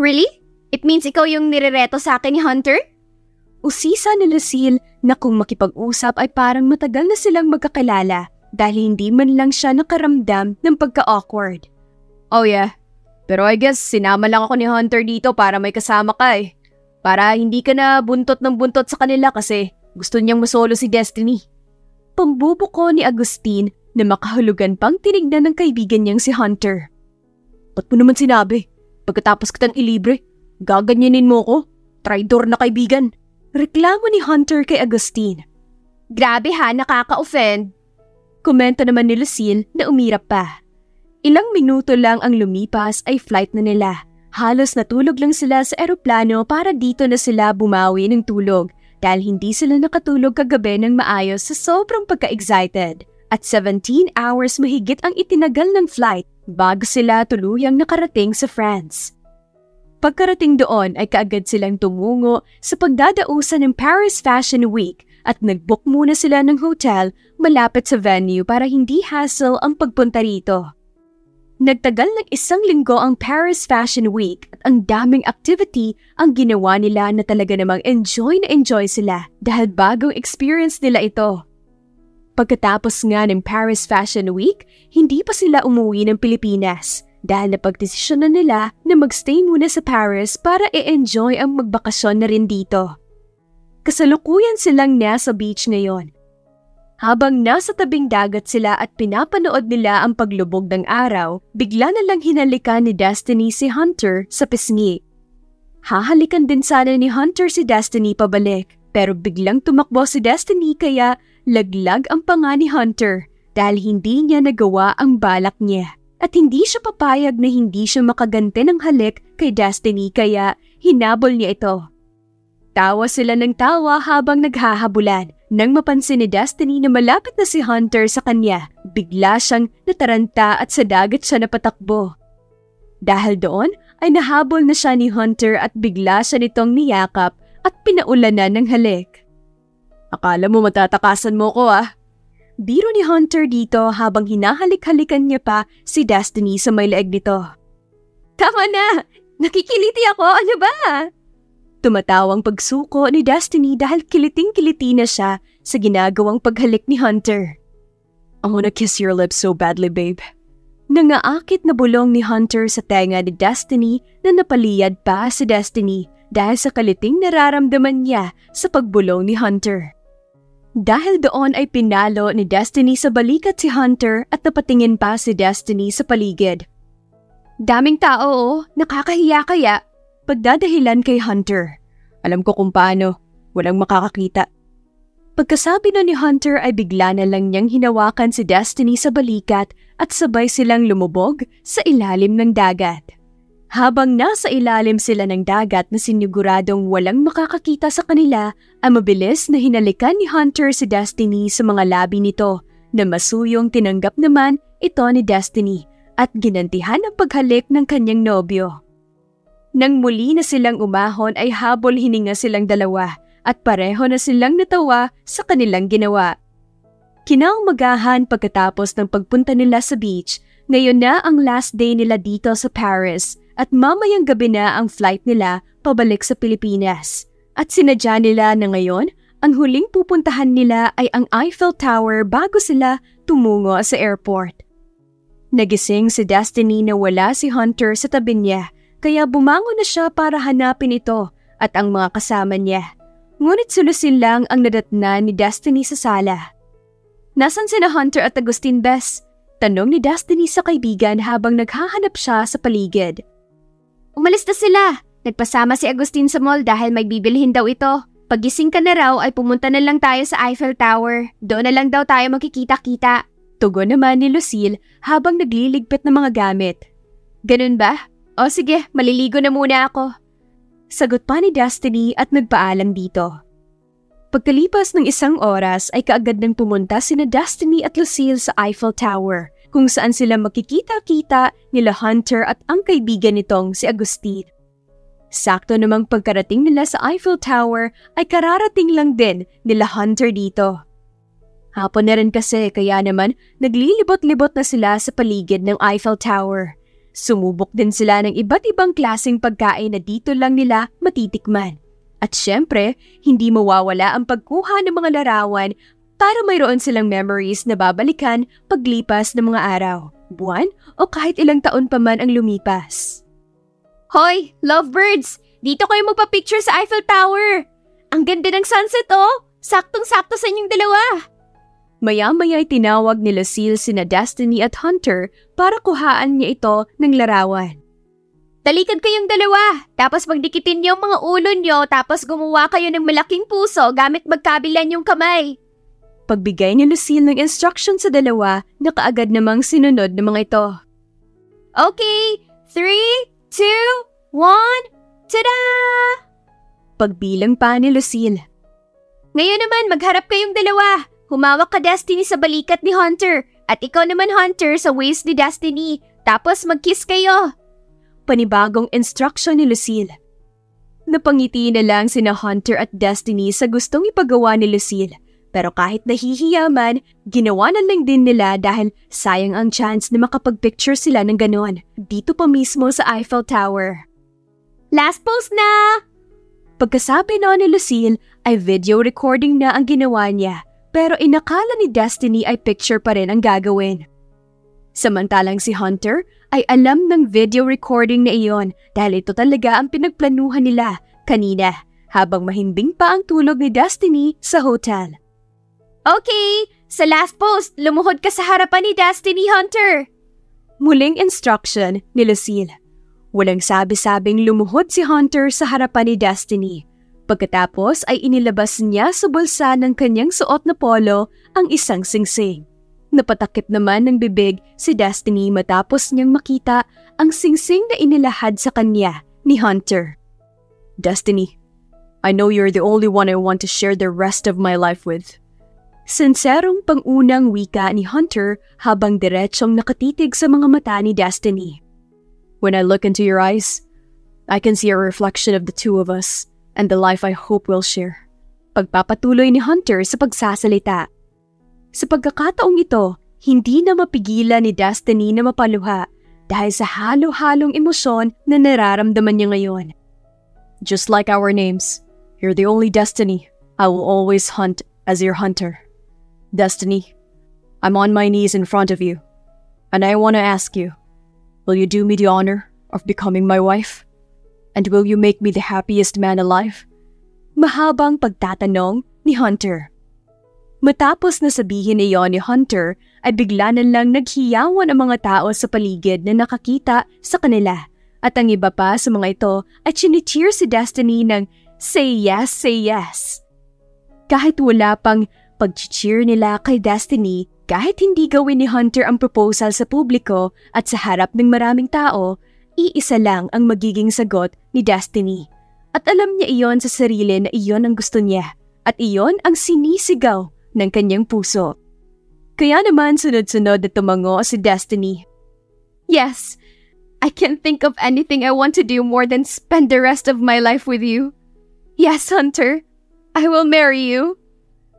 Really? It means ikaw yung nirereto sa akin ni Hunter? Usisa ni Lucille na kung makipag-usap ay parang matagal na silang magkakilala dahil hindi man lang siya nakaramdam ng pagka-awkward. Oh yeah, pero I guess sinama lang ako ni Hunter dito para may kasama ka eh. Para hindi ka na buntot ng buntot sa kanila kasi gusto niyang masolo si Destiny. Pambubuko ni Agustin na makahulugan pang tinignan ng kaibigan niyang si Hunter. Ba't mo naman sinabi? Pagkatapos kitang ilibre, gaganyanin mo ko? Traidor na kaibigan. Reklamo ni Hunter kay Agustin. Grabe ha, nakaka-offend. Komento naman ni Lucille na umirap pa. Ilang minuto lang ang lumipas ay flight na nila. Halos natulog lang sila sa eroplano para dito na sila bumawi ng tulog dahil hindi sila nakatulog kagabi ng maayos sa sobrang pagka-excited. At 17 hours mahigit ang itinagal ng flight bago sila tuluyang nakarating sa France. Pagkarating doon ay kaagad silang tumungo sa pagdadausan ng Paris Fashion Week at nagbook muna sila ng hotel malapit sa venue para hindi hassle ang pagpunta rito. Nagtagal ng isang linggo ang Paris Fashion Week at ang daming activity ang ginawa nila na talaga namang enjoy na enjoy sila dahil bagong experience nila ito. Pagkatapos nga ng Paris Fashion Week, hindi pa sila umuwi ng Pilipinas dahil napagdesisyon na nila na magstay muna sa Paris para i-enjoy ang magbakasyon na rin dito. Kasalukuyan silang nasa beach ngayon habang nasa tabing dagat sila at pinapanood nila ang paglubog ng araw, bigla na lang hinalikan ni Destiny si Hunter sa pisngi. Hahalikan din sana ni Hunter si Destiny pabalik, pero biglang tumakbo si Destiny kaya laglag ang panga ni Hunter dahil hindi niya nagawa ang balak niya. At hindi siya papayag na hindi siya makagante ng halik kay Destiny kaya hinabol niya ito. Tawa sila ng tawa habang naghahabulan nang mapansin ni Destiny na malapit na si Hunter sa kanya, bigla siyang nataranta at sa dagat siya napatakbo. Dahil doon ay nahabol na siya ni Hunter at bigla siya nitong niyakap at pinaulanan ng halik. Akala mo matatakasan mo ko ah. Biro ni Hunter dito habang hinahalik-halikan niya pa si Destiny sa may leeg nito. Tama na! Nakikiliti ako, ano ba? Tumatawang pagsuko ni Destiny dahil kiliting-kiliti na siya sa ginagawang paghalik ni Hunter. I wanna kiss your lips so badly, babe. Nangaakit na bulong ni Hunter sa tenga ni Destiny na napaliyad pa si Destiny dahil sa kaliting nararamdaman niya sa pagbulong ni Hunter. Dahil doon ay pinalo ni Destiny sa balikat si Hunter at napatingin pa si Destiny sa paligid. Daming tao oh, nakakahiya kaya. Pagdadahilan kay Hunter. Alam ko kung paano, walang makakakita. Pagkasabi na ni Hunter ay bigla na lang niyang hinawakan si Destiny sa balikat at sabay silang lumubog sa ilalim ng dagat. Habang nasa ilalim sila ng dagat na siniguradong walang makakakita sa kanila, ang mabilis na hinalikan ni Hunter si Destiny sa mga labi nito na masuyong tinanggap naman ito ni Destiny at ginantihan ang paghalik ng kanyang nobyo. Nang muli na silang umahon ay habol hininga silang dalawa at pareho na silang natawa sa kanilang ginawa. Kinaumagahan pagkatapos ng pagpunta nila sa beach, ngayon na ang last day nila dito sa Paris at mamayang gabi na ang flight nila pabalik sa Pilipinas. At sinadya nila na ngayon, ang huling pupuntahan nila ay ang Eiffel Tower bago sila tumungo sa airport. Nagising si Destiny na wala si Hunter sa tabi niya, kaya bumangon na siya para hanapin ito at ang mga kasama niya. Ngunit sulusin lang ang nadatnan ni Destiny sa sala. Nasaan sina Hunter at Agustin Bess? Tanong ni Destiny sa kaibigan habang naghahanap siya sa paligid. Umalis na sila. Nagpasama si Agustin sa mall dahil may bibilhin daw ito. Pagising ka na raw ay pumunta na lang tayo sa Eiffel Tower. Doon na lang daw tayo magkikita-kita. Tugon naman ni Lucille habang nagliligpit ng mga gamit. Ganun ba? O sige, maliligo na muna ako. Sagot pa ni Destiny at nagpaalam dito. Pagkalipas ng isang oras ay kaagad nang pumunta sina Destiny at Lucille sa Eiffel Tower kung saan sila makikita-kita nila Hunter at ang kaibigan nitong si Agustin. Sakto namang pagkarating nila sa Eiffel Tower ay kararating lang din nila Hunter dito. Hapon na rin kasi kaya naman naglilibot-libot na sila sa paligid ng Eiffel Tower. Sumubok din sila ng iba't ibang klaseng pagkain na dito lang nila matitikman. At syempre, hindi mawawala ang pagkuha ng mga larawan para mayroon silang memories na babalikan paglipas ng mga araw, buwan o kahit ilang taon pa man ang lumipas. Hoy, lovebirds! Dito kayo magpa-picture sa Eiffel Tower! Ang ganda ng sunset oh! Saktong-sakto sa inyong dalawa! Maya-maya ay tinawag ni Lucille sina Destiny at Hunter para kuhaan niya ito ng larawan. Talikad kayong dalawa, tapos magdikitin niyo ang mga ulo niyo, tapos gumawa kayo ng malaking puso gamit magkabilan yung kamay. Pagbigay ni Lucille ng instruction sa dalawa na kaagad namang sinunod ng mga ito. Okay, three, two, one, tada! Pagbilang pa ni Lucille. Ngayon naman, magharap kayong dalawa. Humawak ka Destiny sa balikat ni Hunter at ikaw naman Hunter sa waist ni Destiny. Tapos mag-kiss kayo. Panibagong instruction ni Lucille. Napangiti na lang sina Hunter at Destiny sa gustong ipagawa ni Lucille pero kahit nahihiya man, ginawa na lang din nila dahil sayang ang chance na makapag-picture sila ng ganon. Dito pa mismo sa Eiffel Tower. Last post na! Pagkasabi na ni Lucille ay video recording na ang ginawa niya pero inakala ni Destiny ay picture pa rin ang gagawin. Samantalang si Hunter ay alam ng video recording na iyon dahil ito talaga ang pinagplanuhan nila kanina habang mahimbing pa ang tulog ni Destiny sa hotel. Okay, sa last post, lumuhod ka sa harapan ni Destiny Hunter. Muling instruction ni Lucille. Walang sabi-sabing lumuhod si Hunter sa harapan ni Destiny. Pagkatapos ay inilabas niya sa bulsa ng kanyang suot na polo ang isang singsing. Napatakip naman ng bibig si Destiny matapos niyang makita ang singsing na inilahad sa kanya ni Hunter. Destiny, I know you're the only one I want to share the rest of my life with. Senserong pangunang wika ni Hunter habang diretsyong nakatitig sa mga mata ni Destiny. When I look into your eyes, I can see a reflection of the two of us and the life I hope we'll share. Pagpapatuloy ni Hunter sa pagsasalita. Sa pagkakataong ito, hindi na mapigilan ni Destiny na mapaluha dahil sa halo-halong emosyon na nararamdaman niya ngayon. Just like our names, you're the only Destiny I will always hunt as your hunter. Destiny, I'm on my knees in front of you, and I want to ask you, will you do me the honor of becoming my wife? And will you make me the happiest man alive? Mahabang pagtatanong ni Hunter. Matapos na sabihin iyon ni Hunter, ay bigla na lang naghiyawan ang mga tao sa paligid na nakakita sa kanila. At ang iba pa sa mga ito ay chinicheer si Destiny ng say yes, say yes. Kahit wala pang pag-cheer nila kay Destiny, kahit hindi gawin ni Hunter ang proposal sa publiko at sa harap ng maraming tao, iisa lang ang magiging sagot ni Destiny. At alam niya iyon sa sarili na iyon ang gusto niya at iyon ang sinisigaw ng kanyang puso. Kaya naman sunod-sunod na tumango si Destiny. Yes, I can't think of anything I want to do more than spend the rest of my life with you. Yes, Hunter, I will marry you.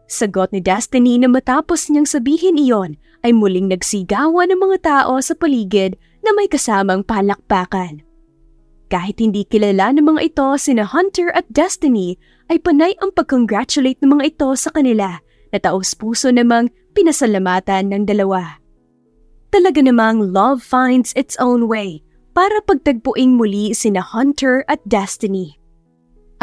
Sagot ni Destiny na matapos niyang sabihin iyon ay muling nagsigawan ng mga tao sa paligid na may kasamang palakpakan. Kahit hindi kilala ng mga ito sina Hunter at Destiny, ay panay ang pag-congratulate ng mga ito sa kanila na taos puso namang pinasalamatan ng dalawa. Talaga namang love finds its own way para pagtagpuing muli sina Hunter at Destiny.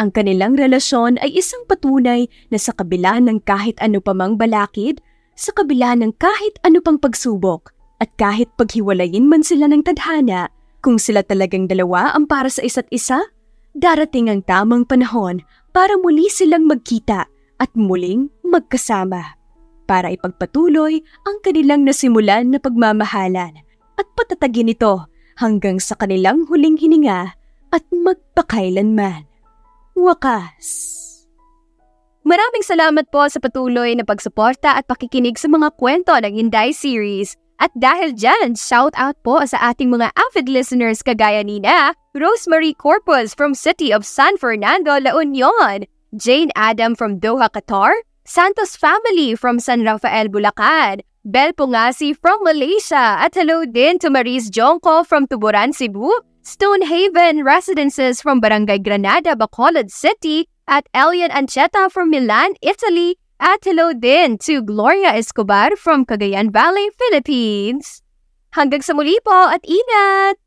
Ang kanilang relasyon ay isang patunay na sa kabila ng kahit ano pamang balakid, sa kabila ng kahit ano pang pagsubok, at kahit paghiwalayin man sila ng tadhana, kung sila talagang dalawa ang para sa isa't isa, darating ang tamang panahon para muli silang magkita at muling magkasama para ipagpatuloy ang kanilang nasimulan na pagmamahalan at patatagin ito hanggang sa kanilang huling hininga at magpakailanman. Wakas. Maraming salamat po sa patuloy na pagsuporta at pakikinig sa mga kwento ng Inday series. At dahil dyan, shout out po sa ating mga avid listeners kagaya ni na Rosemary Corpus from City of San Fernando, La Union, Jane Adam from Doha, Qatar, Santos family from San Rafael, Bulacan, Bel Pungasi from Malaysia, at hello din to Maris Jonko from Tuburan, Cebu, Stonehaven Residences from Barangay Granada, Bacolod City, at Elian Ancheta from Milan, Italy, at hello din to Gloria Escobar from Cagayan Valley, Philippines. Hanggang sa muli po at ingat!